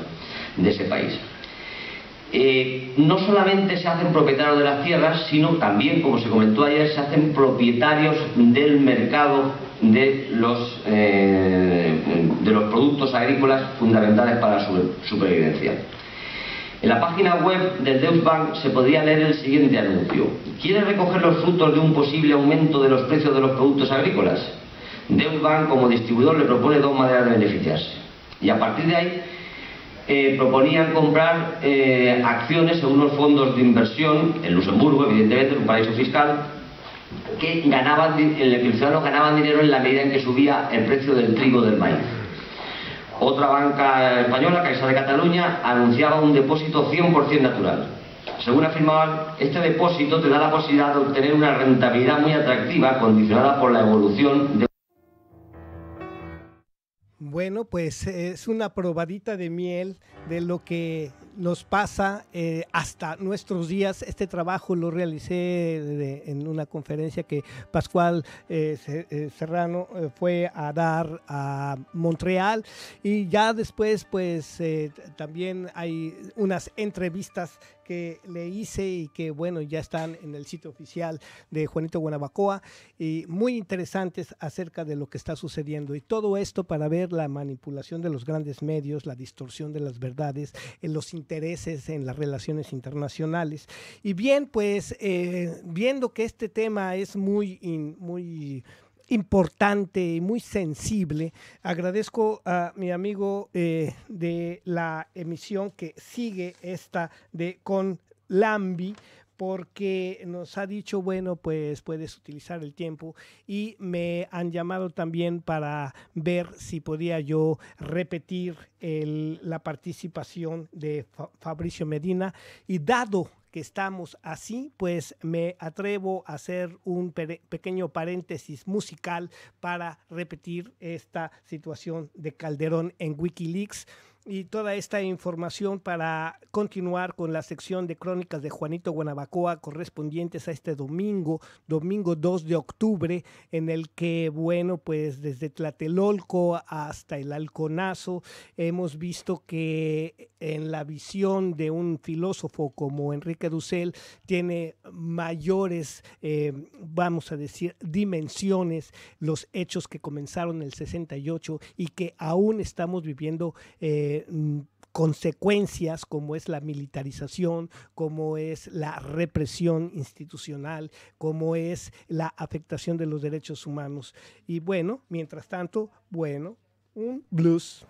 de ese país. Eh, no solamente se hacen propietarios de las tierras, sino también, como se comentó ayer, se hacen propietarios del mercado de los, eh, de los productos agrícolas fundamentales para su supervivencia. En la página web del Deutsche Bank se podría leer el siguiente anuncio. ¿Quiere recoger los frutos de un posible aumento de los precios de los productos agrícolas? Deutsche Bank como distribuidor le propone dos maneras de beneficiarse. Y a partir de ahí eh, proponían comprar eh, acciones en unos fondos de inversión en Luxemburgo, evidentemente, un paraíso fiscal, que ganaban, el que ganaban dinero en la medida en que subía el precio del trigo del maíz. Otra banca española, Caixa de Cataluña, anunciaba un depósito 100% natural. Según afirmaban, este depósito te da la posibilidad de obtener una rentabilidad muy atractiva condicionada por la evolución de Bueno, pues es una probadita de miel de lo que nos pasa eh, hasta nuestros días. Este trabajo lo realicé en una conferencia que Pascual eh, eh, Serrano fue a dar a Montreal y ya después pues también hay unas entrevistas que le hice y que bueno ya están en el sitio oficial de Juanito Guanabacoa y muy interesantes acerca de lo que está sucediendo. Y todo esto para ver la manipulación de los grandes medios, la distorsión de las verdades, los intereses en las relaciones internacionales. Y bien pues eh, viendo que este tema es muy in- muy importante y muy sensible. Agradezco a mi amigo eh, de la emisión que sigue esta de con Lambi porque nos ha dicho, bueno, pues puedes utilizar el tiempo y me han llamado también para ver si podía yo repetir la participación de Fa- Fabricio Medina y dado estamos así, pues me atrevo a hacer un pequeño paréntesis musical para repetir esta situación de Calderón en Wikileaks y toda esta información para continuar con la sección de crónicas de Juanito Guanabacoa correspondientes a este domingo, domingo 2 de octubre, en el que, bueno, pues desde Tlatelolco hasta el Halconazo hemos visto que en la visión de un filósofo como Enrique Dussel tiene mayores, eh, vamos a decir, dimensiones los hechos que comenzaron en el 68 y que aún estamos viviendo eh, mm, consecuencias como es la militarización, como es la represión institucional, como es la afectación de los derechos humanos. Y bueno, mientras tanto, bueno, un blues.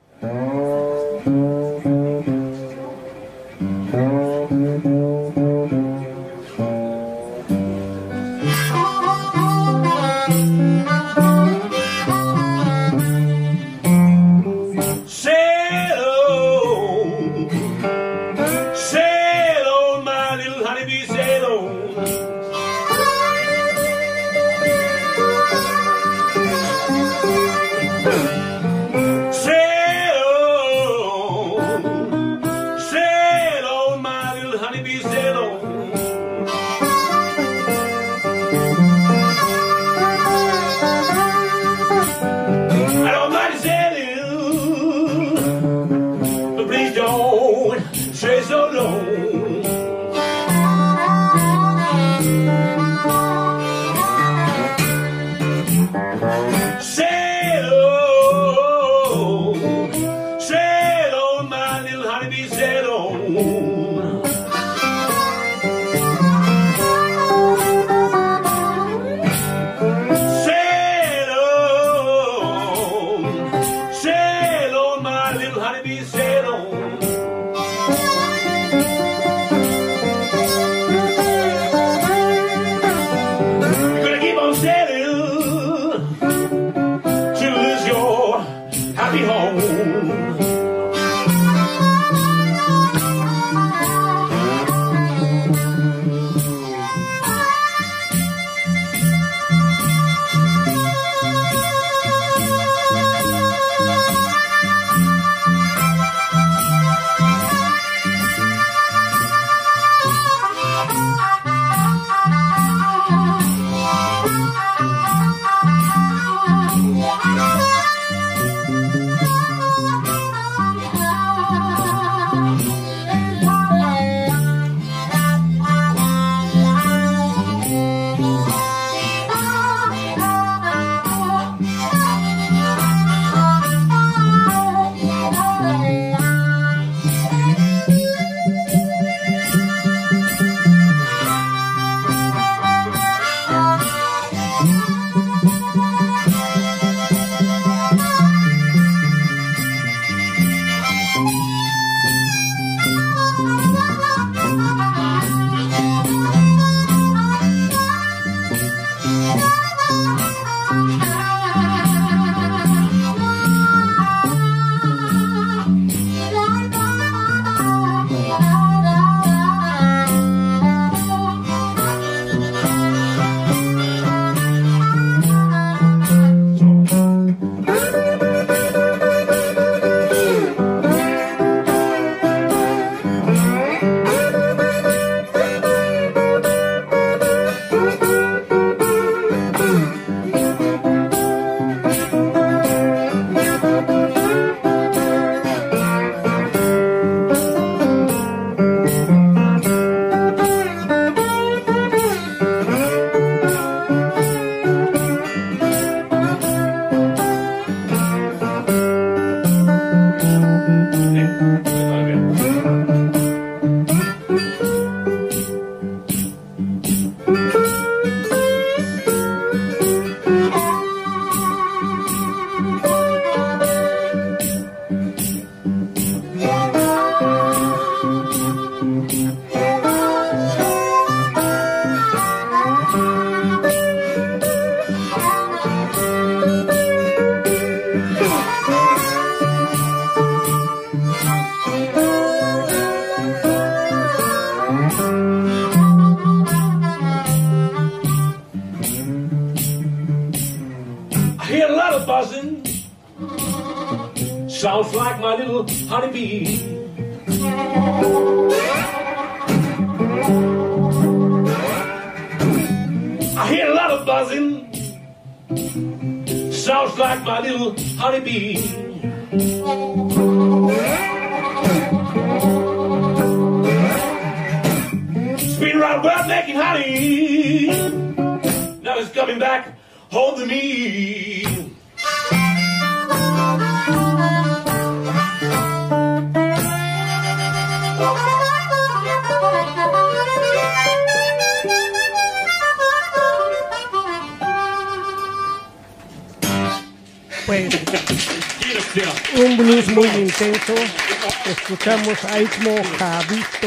A Itmo Javisto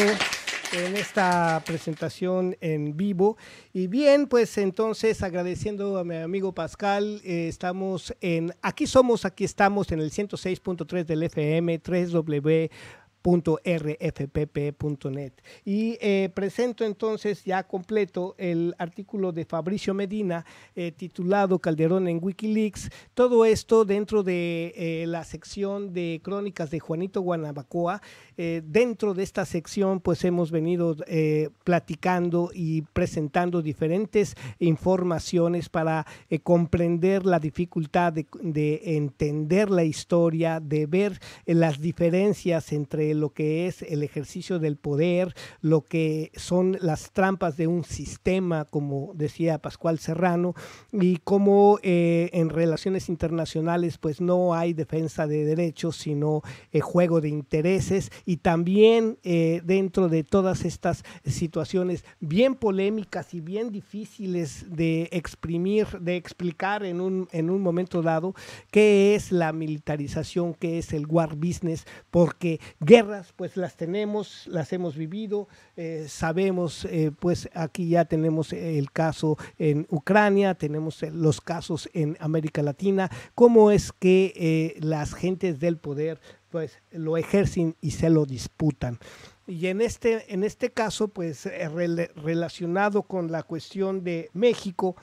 en esta presentación en vivo. Y bien, pues entonces agradeciendo a mi amigo Pascal, eh, estamos en, aquí somos, aquí estamos en el 106.3 del FM, 3W rfpp.net y eh, presento entonces ya completo el artículo de Fabricio Medina eh, titulado Calderón en Wikileaks. Todo esto dentro de eh, la sección de crónicas de Juanito Guanabacoa. Dentro de esta sección pues hemos venido platicando y presentando diferentes informaciones para comprender la dificultad de, de, entender la historia de ver las diferencias entre lo que es el ejercicio del poder, lo que son las trampas de un sistema, como decía Pascual Serrano, y cómo eh, en relaciones internacionales pues no hay defensa de derechos, sino eh, juego de intereses, y también eh, dentro de todas estas situaciones bien polémicas y bien difíciles de exprimir, de explicar en un, en un momento dado, qué es la militarización, qué es el war business, porque pues las tenemos, las hemos vivido, eh, sabemos, eh, pues aquí ya tenemos el caso en Ucrania, tenemos los casos en América Latina, cómo es que eh, las gentes del poder pues lo ejercen y se lo disputan. Y en este, en este caso, pues relacionado con la cuestión de México,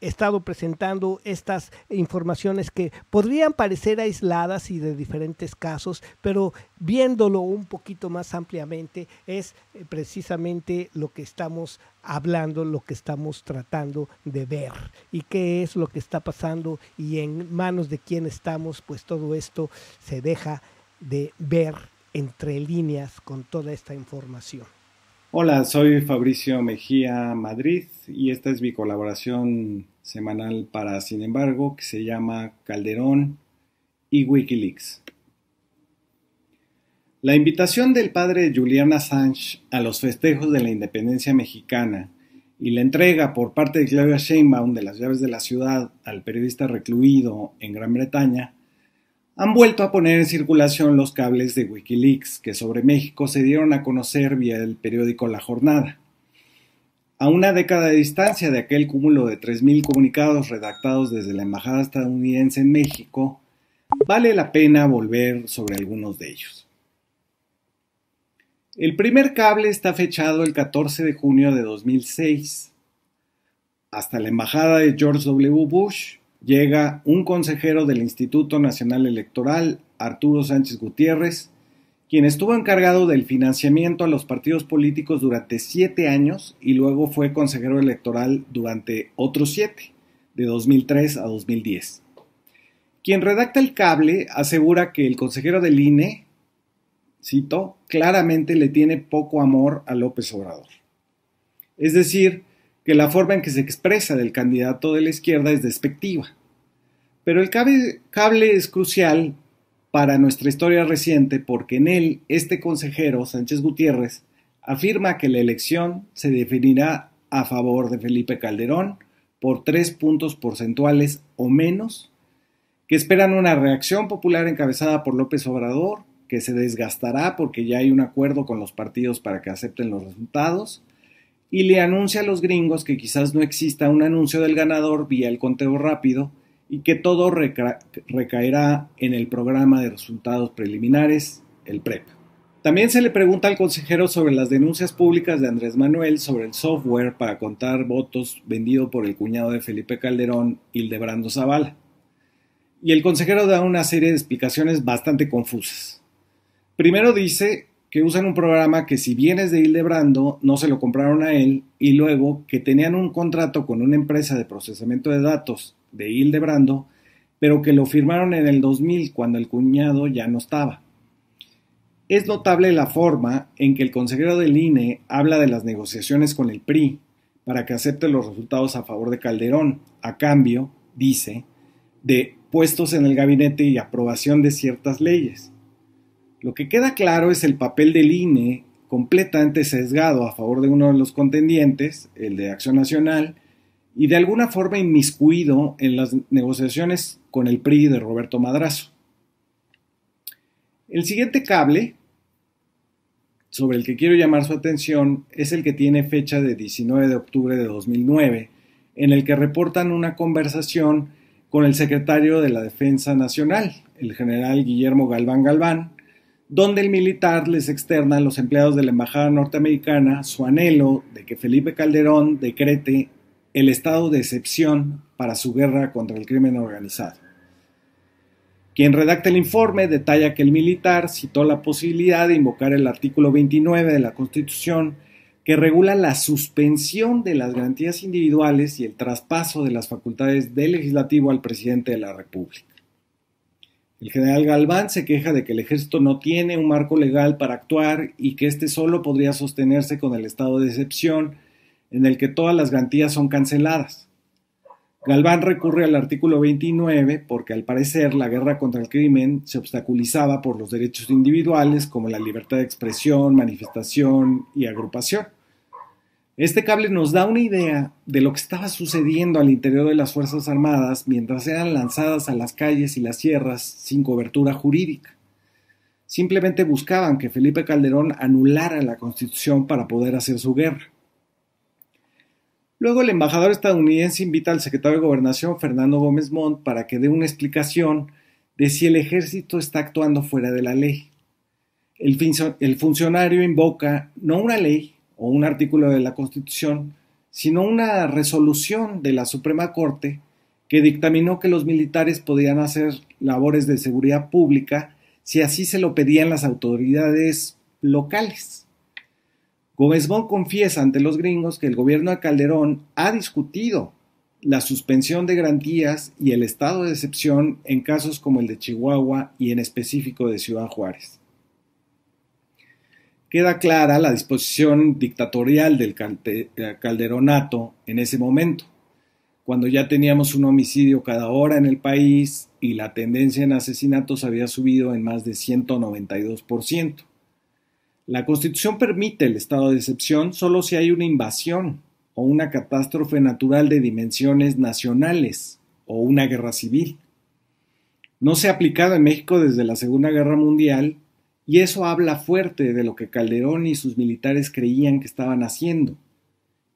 estado presentando estas informaciones que podrían parecer aisladas y de diferentes casos, pero viéndolo un poquito más ampliamente es eh, precisamente lo que estamos hablando, lo que estamos tratando de ver y qué es lo que está pasando y en manos de quién estamos, pues todo esto se deja de ver entre líneas con toda esta información. Hola, soy Fabricio Mejía Madrid y esta es mi colaboración semanal para Sin embargo que se llama Calderón y Wikileaks. La invitación del padre Julian Assange a los festejos de la independencia mexicana y la entrega por parte de Claudia Sheinbaum de las llaves de la ciudad al periodista recluido en Gran Bretaña han vuelto a poner en circulación los cables de Wikileaks que sobre México se dieron a conocer vía el periódico La Jornada. A una década de distancia de aquel cúmulo de 3.000 comunicados redactados desde la Embajada estadounidense en México, vale la pena volver sobre algunos de ellos. El primer cable está fechado el 14 de junio de 2006. Hasta la Embajada de George W. Bush llega un consejero del Instituto Nacional Electoral, Arturo Sánchez Gutiérrez, quien estuvo encargado del financiamiento a los partidos políticos durante siete años y luego fue consejero electoral durante otros siete, de 2003 a 2010. Quien redacta el cable asegura que el consejero del INE, cito, claramente le tiene poco amor a López Obrador. Es decir, que la forma en que se expresa del candidato de la izquierda es despectiva. Pero el cable, es crucial para nuestra historia reciente porque en él este consejero, Sánchez Gutiérrez, afirma que la elección se definirá a favor de Felipe Calderón por tres puntos porcentuales o menos, que esperan una reacción popular encabezada por López Obrador, que se desgastará porque ya hay un acuerdo con los partidos para que acepten los resultados, y le anuncia a los gringos que quizás no exista un anuncio del ganador vía el conteo rápido y que todo recaerá en el programa de resultados preliminares, el PREP. También se le pregunta al consejero sobre las denuncias públicas de Andrés Manuel sobre el software para contar votos vendido por el cuñado de Felipe Calderón, Hildebrando Zavala. Y el consejero da una serie de explicaciones bastante confusas. Primero dice que usan un programa que si bien es de Hildebrando, no se lo compraron a él, y luego que tenían un contrato con una empresa de procesamiento de datos de Hildebrando, pero que lo firmaron en el 2000 cuando el cuñado ya no estaba. Es notable la forma en que el consejero del INE habla de las negociaciones con el PRI para que acepte los resultados a favor de Calderón, a cambio, dice, de puestos en el gabinete y aprobación de ciertas leyes. Lo que queda claro es el papel del INE completamente sesgado a favor de uno de los contendientes, el de Acción Nacional, y de alguna forma inmiscuido en las negociaciones con el PRI de Roberto Madrazo. El siguiente cable sobre el que quiero llamar su atención es el que tiene fecha de 19 de octubre de 2009, en el que reportan una conversación con el secretario de la Defensa Nacional, el general Guillermo Galván Galván, donde el militar les externa a los empleados de la Embajada norteamericana su anhelo de que Felipe Calderón decrete el estado de excepción para su guerra contra el crimen organizado. Quien redacta el informe detalla que el militar citó la posibilidad de invocar el artículo 29 de la Constitución que regula la suspensión de las garantías individuales y el traspaso de las facultades del legislativo al presidente de la República. El general Galván se queja de que el ejército no tiene un marco legal para actuar y que éste solo podría sostenerse con el estado de excepción en el que todas las garantías son canceladas. Galván recurre al artículo 29 porque al parecer la guerra contra el crimen se obstaculizaba por los derechos individuales como la libertad de expresión, manifestación y agrupación. Este cable nos da una idea de lo que estaba sucediendo al interior de las Fuerzas Armadas mientras eran lanzadas a las calles y las sierras sin cobertura jurídica. Simplemente buscaban que Felipe Calderón anulara la Constitución para poder hacer su guerra. Luego el embajador estadounidense invita al secretario de Gobernación, Fernando Gómez Montt, para que dé una explicación de si el ejército está actuando fuera de la ley. El, funcionario invoca no una ley o un artículo de la Constitución, sino una resolución de la Suprema Corte que dictaminó que los militares podían hacer labores de seguridad pública si así se lo pedían las autoridades locales. Gómez Bon confiesa ante los gringos que el gobierno de Calderón ha discutido la suspensión de garantías y el estado de excepción en casos como el de Chihuahua y en específico de Ciudad Juárez. Queda clara la disposición dictatorial del calderonato en ese momento, cuando ya teníamos un homicidio cada hora en el país y la tendencia en asesinatos había subido en más de 192%. La Constitución permite el estado de excepción solo si hay una invasión o una catástrofe natural de dimensiones nacionales o una guerra civil. No se ha aplicado en México desde la Segunda Guerra Mundial y eso habla fuerte de lo que Calderón y sus militares creían que estaban haciendo,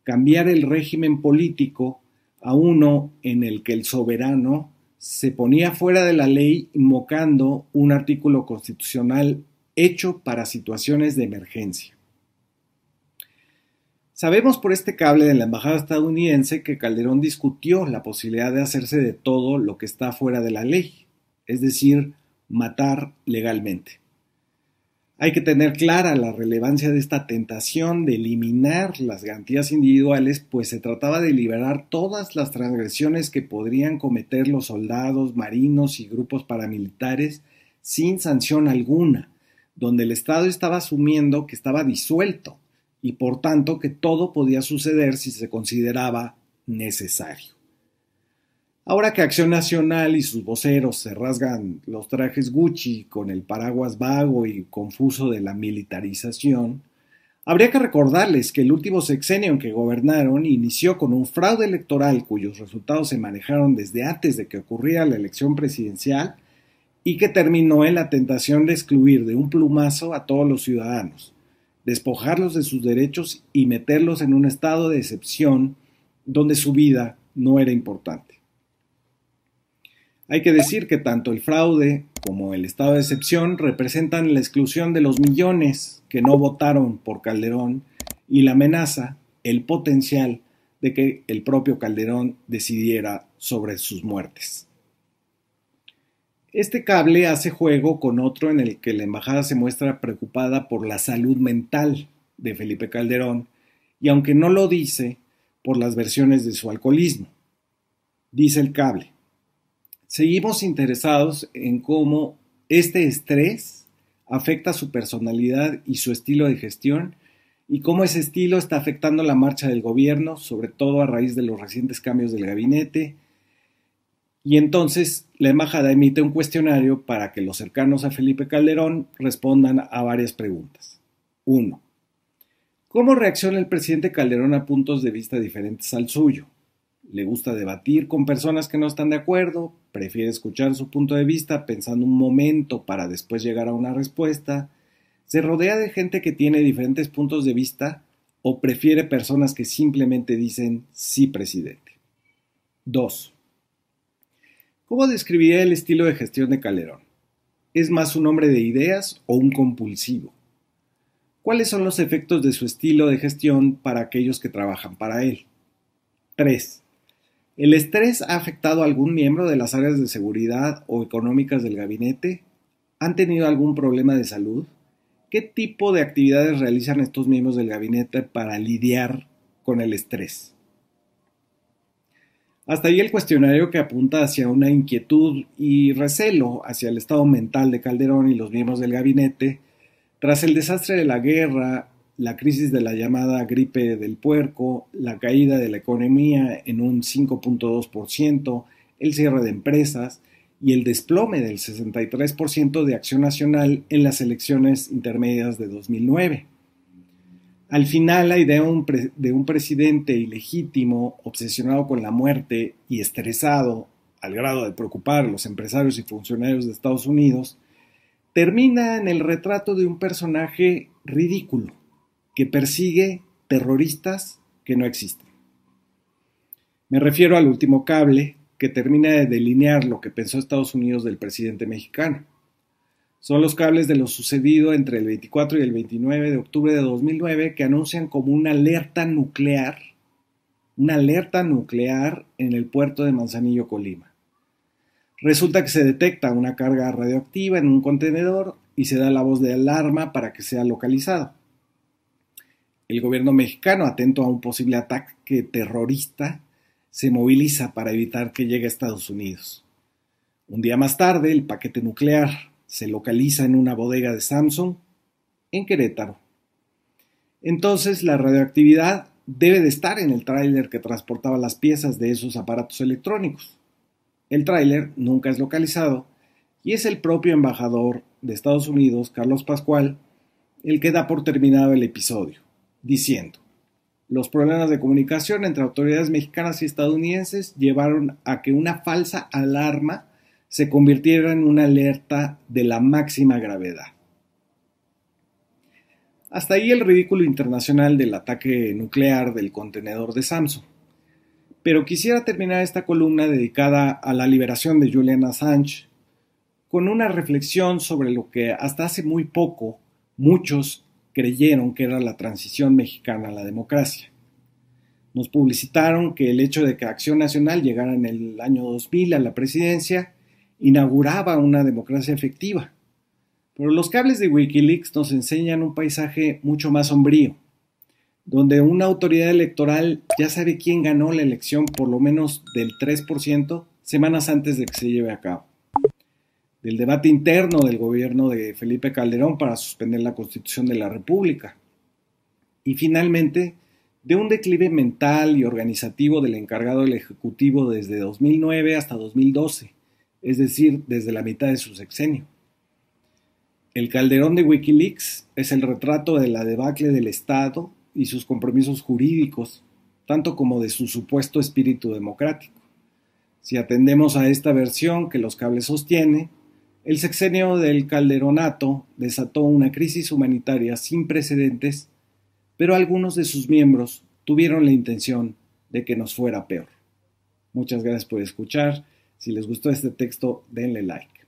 cambiar el régimen político a uno en el que el soberano se ponía fuera de la ley invocando un artículo constitucional hecho para situaciones de emergencia. Sabemos por este cable de la Embajada estadounidense que Calderón discutió la posibilidad de hacerse de todo lo que está fuera de la ley, es decir, matar legalmente. Hay que tener clara la relevancia de esta tentación de eliminar las garantías individuales, pues se trataba de liberar todas las transgresiones que podrían cometer los soldados, marinos y grupos paramilitares sin sanción alguna, donde el Estado estaba asumiendo que estaba disuelto y por tanto que todo podía suceder si se consideraba necesario. Ahora que Acción Nacional y sus voceros se rasgan los trajes Gucci con el paraguas vago y confuso de la militarización, habría que recordarles que el último sexenio en que gobernaron inició con un fraude electoral cuyos resultados se manejaron desde antes de que ocurriera la elección presidencial y que terminó en la tentación de excluir de un plumazo a todos los ciudadanos, despojarlos de sus derechos y meterlos en un estado de excepción donde su vida no era importante. Hay que decir que tanto el fraude como el estado de excepción representan la exclusión de los millones que no votaron por Calderón y la amenaza, el potencial de que el propio Calderón decidiera sobre sus muertes. Este cable hace juego con otro en el que la embajada se muestra preocupada por la salud mental de Felipe Calderón y aunque no lo dice, por las versiones de su alcoholismo. Dice el cable. Seguimos interesados en cómo este estrés afecta su personalidad y su estilo de gestión y cómo ese estilo está afectando la marcha del gobierno, sobre todo a raíz de los recientes cambios del gabinete. Y entonces la embajada emite un cuestionario para que los cercanos a Felipe Calderón respondan a varias preguntas. 1. ¿Cómo reacciona el presidente Calderón a puntos de vista diferentes al suyo? ¿Le gusta debatir con personas que no están de acuerdo? ¿Prefiere escuchar su punto de vista pensando un momento para después llegar a una respuesta? ¿Se rodea de gente que tiene diferentes puntos de vista o prefiere personas que simplemente dicen sí, presidente? 2. ¿Cómo describiría el estilo de gestión de Calderón? ¿Es más un hombre de ideas o un compulsivo? ¿Cuáles son los efectos de su estilo de gestión para aquellos que trabajan para él? 3. ¿El estrés ha afectado a algún miembro de las áreas de seguridad o económicas del gabinete? ¿Han tenido algún problema de salud? ¿Qué tipo de actividades realizan estos miembros del gabinete para lidiar con el estrés? Hasta ahí el cuestionario que apunta hacia una inquietud y recelo hacia el estado mental de Calderón y los miembros del gabinete tras el desastre de la guerra, la crisis de la llamada gripe del puerco, la caída de la economía en un 5.2%, el cierre de empresas y el desplome del 63% de acción nacional en las elecciones intermedias de 2009. Al final, la idea de un presidente ilegítimo, obsesionado con la muerte y estresado al grado de preocupar a los empresarios y funcionarios de Estados Unidos, termina en el retrato de un personaje ridículo que persigue terroristas que no existen. Me refiero al último cable que termina de delinear lo que pensó Estados Unidos del presidente mexicano. Son los cables de lo sucedido entre el 24 y el 29 de octubre de 2009 que anuncian como una alerta nuclear, una alerta nuclear en el puerto de Manzanillo, Colima. Resulta que se detecta una carga radioactiva en un contenedor y se da la voz de alarma para que sea localizado. El gobierno mexicano, atento a un posible ataque terrorista, se moviliza para evitar que llegue a Estados Unidos. Un día más tarde, el paquete nuclear se localiza en una bodega de Samsung en Querétaro. Entonces, la radioactividad debe de estar en el tráiler que transportaba las piezas de esos aparatos electrónicos. El tráiler nunca es localizado y es el propio embajador de Estados Unidos, Carlos Pascual, el que da por terminado el episodio, diciendo, los problemas de comunicación entre autoridades mexicanas y estadounidenses llevaron a que una falsa alarma se convirtiera en una alerta de la máxima gravedad. Hasta ahí el ridículo internacional del ataque nuclear del contenedor de Samsung. Pero quisiera terminar esta columna dedicada a la liberación de Julian Assange con una reflexión sobre lo que hasta hace muy poco muchos creyeron que era la transición mexicana a la democracia. Nos publicitaron que el hecho de que Acción Nacional llegara en el año 2000 a la presidencia inauguraba una democracia efectiva. Pero los cables de Wikileaks nos enseñan un paisaje mucho más sombrío donde una autoridad electoral ya sabe quién ganó la elección por lo menos del 3% semanas antes de que se lleve a cabo. Del debate interno del gobierno de Felipe Calderón para suspender la constitución de la República. Y finalmente, de un declive mental y organizativo del encargado del Ejecutivo desde 2009 hasta 2012, es decir, desde la mitad de su sexenio. El Calderón de Wikileaks es el retrato de la debacle del Estado y sus compromisos jurídicos, tanto como de su supuesto espíritu democrático. Si atendemos a esta versión que los cables sostiene, el sexenio del calderonato desató una crisis humanitaria sin precedentes, pero algunos de sus miembros tuvieron la intención de que nos fuera peor. Muchas gracias por escuchar. Si les gustó este texto, denle like.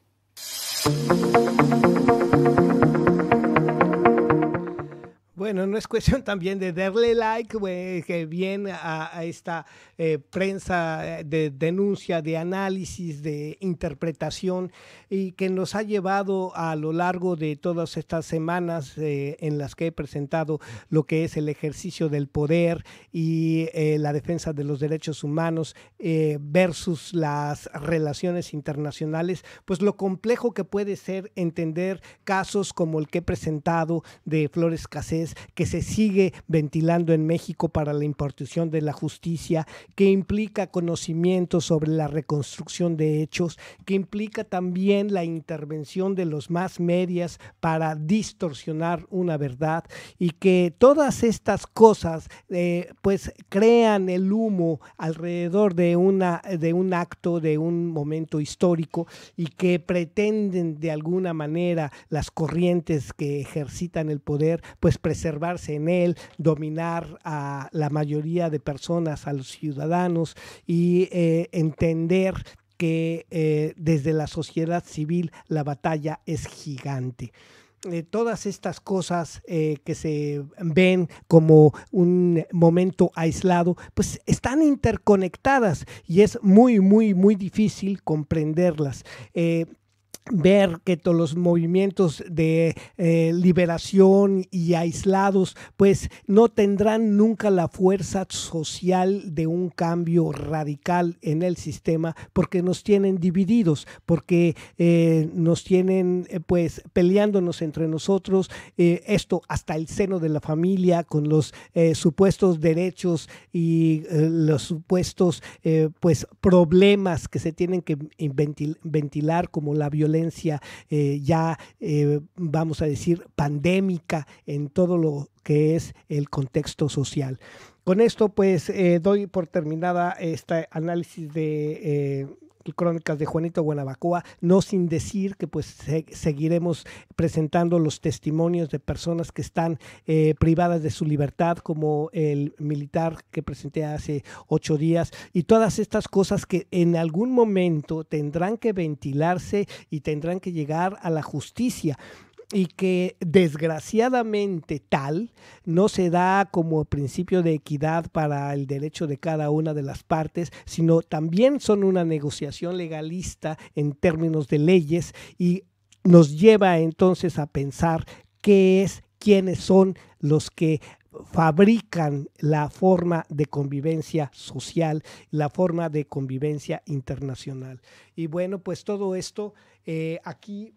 Bueno, no es cuestión también de darle like, que bien a, a esta eh, prensa eh, de denuncia, de análisis, de interpretación y que nos ha llevado a lo largo de todas estas semanas eh, en las que he presentado lo que es el ejercicio del poder y eh, la defensa de los derechos humanos eh, versus las relaciones internacionales, pues lo complejo que puede ser entender casos como el que he presentado de Flores Casés, que se sigue ventilando en México para la impartición de la justicia, que implica conocimiento sobre la reconstrucción de hechos, que implica también la intervención de los más medias para distorsionar una verdad y que todas estas cosas eh, pues crean el humo alrededor de, una, de un acto, de un momento histórico y que pretenden de alguna manera las corrientes que ejercitan el poder pues preservarse en él, dominar a la mayoría de personas, a los ciudadanos y eh, entender que eh, desde la sociedad civil la batalla es gigante. Eh, todas estas cosas que se ven como un momento aislado, pues están interconectadas y es muy, muy, muy difícil comprenderlas. Ver que todos los movimientos de eh, liberación y aislados pues no tendrán nunca la fuerza social de un cambio radical en el sistema porque nos tienen divididos porque eh, nos tienen eh, pues peleándonos entre nosotros esto hasta el seno de la familia con los supuestos derechos y los supuestos pues problemas que se tienen que ventil- ventilar como la violencia eh, ya, eh, vamos a decir, pandémica en todo lo que es el contexto social. Con esto, pues, eh, doy por terminada este análisis de Crónicas de Juanito Guanabacoa, no sin decir que pues se- seguiremos presentando los testimonios de personas que están eh, privadas de su libertad, como el militar que presenté hace ocho días, y todas estas cosas que en algún momento tendrán que ventilarse y tendrán que llegar a la justicia y que desgraciadamente tal no se da como principio de equidad para el derecho de cada una de las partes, sino también son una negociación legalista en términos de leyes y nos lleva entonces a pensar qué es, quiénes son los que fabrican la forma de convivencia social, la forma de convivencia internacional. Y bueno, pues todo esto eh, aquí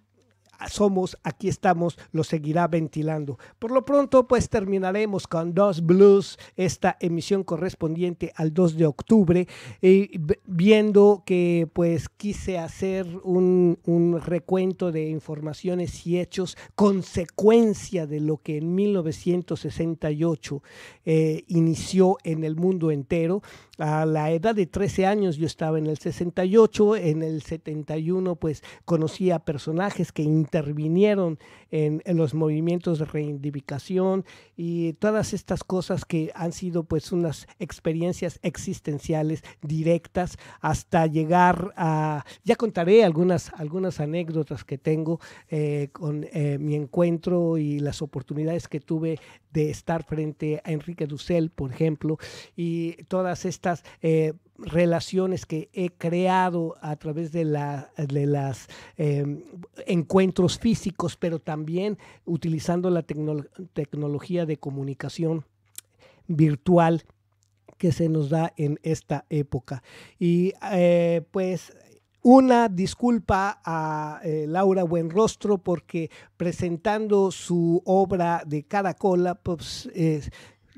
somos, aquí estamos, lo seguirá ventilando. Por lo pronto, pues terminaremos con Dos Blues, esta emisión correspondiente al 2 de octubre, eh, viendo que pues quise hacer un, un recuento de informaciones y hechos, consecuencia de lo que en 1968 eh, inició en el mundo entero. A la edad de 13 años yo estaba en el 68, en el 71 pues conocí a personajes que intervinieron en, los movimientos de reivindicación y todas estas cosas que han sido pues unas experiencias existenciales directas hasta llegar a, ya contaré algunas, algunas anécdotas que tengo eh, con eh, mi encuentro y las oportunidades que tuve de estar frente a Enrique Dussel, por ejemplo, y todas estas eh, relaciones que he creado a través de, la, de las eh, encuentros físicos, pero también utilizando la tecno- tecnología de comunicación virtual que se nos da en esta época. Y eh, pues una disculpa a eh, Laura Buenrostro porque presentando su obra de Caracola, pues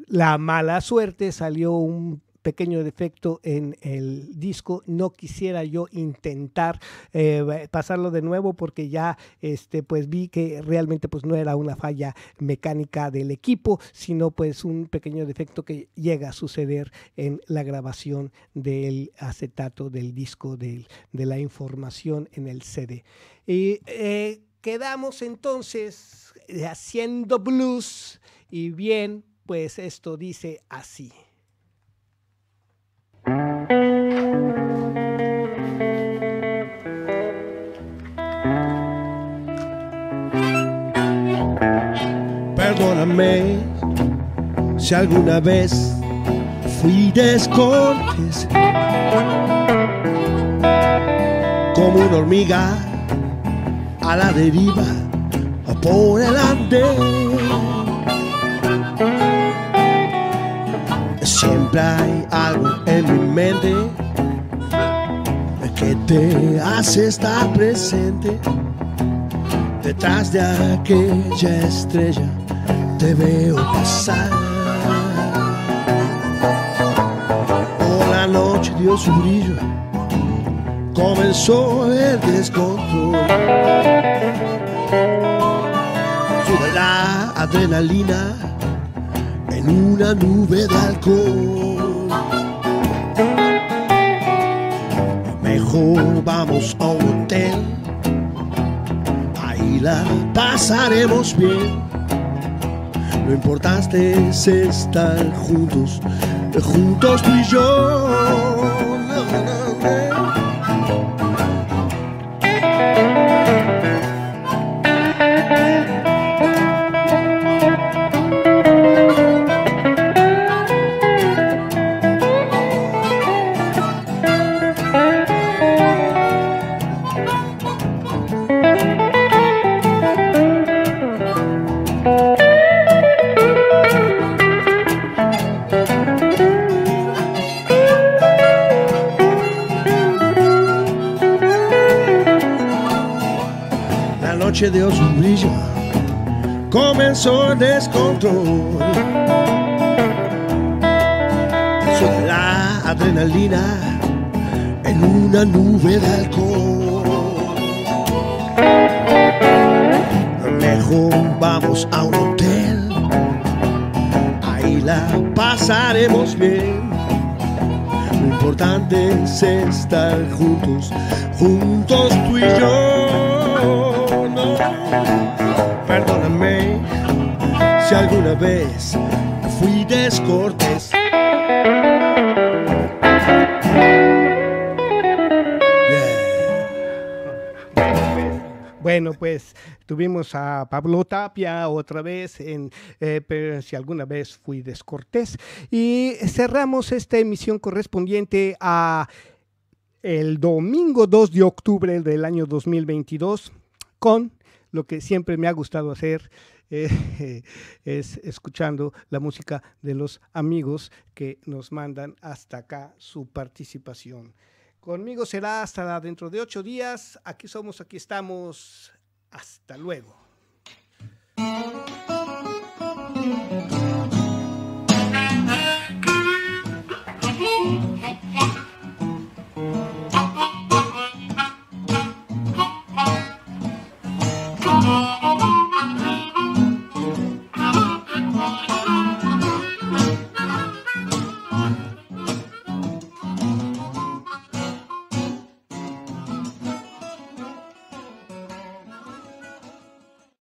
la mala suerte salió un pequeño defecto en el disco. No quisiera yo intentar eh, pasarlo de nuevo porque ya este, pues vi que realmente pues no era una falla mecánica del equipo, sino pues un pequeño defecto que llega a suceder en la grabación del acetato del disco del- de la información en el CD. Y eh, quedamos entonces eh, haciendo blues y bien, pues esto dice así. Perdóname si alguna vez fui descortés como una hormiga a la deriva por el. Hay algo en mi mente que te hace estar presente detrás de aquella estrella. Te veo pasar. Por la noche dio su brillo, comenzó el descontrol. Sube la adrenalina en una nube de alcohol. Vamos a un hotel, ahí la pasaremos bien. Lo importante es estar juntos, juntos tú y yo. El descontrol. Sube la adrenalina en una nube de alcohol. Mejor vamos a un hotel, ahí la pasaremos bien. Lo importante es estar juntos, juntos tú y yo. No. Perdóname si alguna vez fui descortés. Bueno, pues tuvimos a Pablo Tapia otra vez en eh, si alguna vez fui descortés y cerramos esta emisión correspondiente a el domingo 2 de octubre del año 2022 con lo que siempre me ha gustado hacer eh, es escuchando la música de los amigos que nos mandan hasta acá su participación. Conmigo será hasta dentro de ocho días. Aquí somos, aquí estamos. Hasta luego.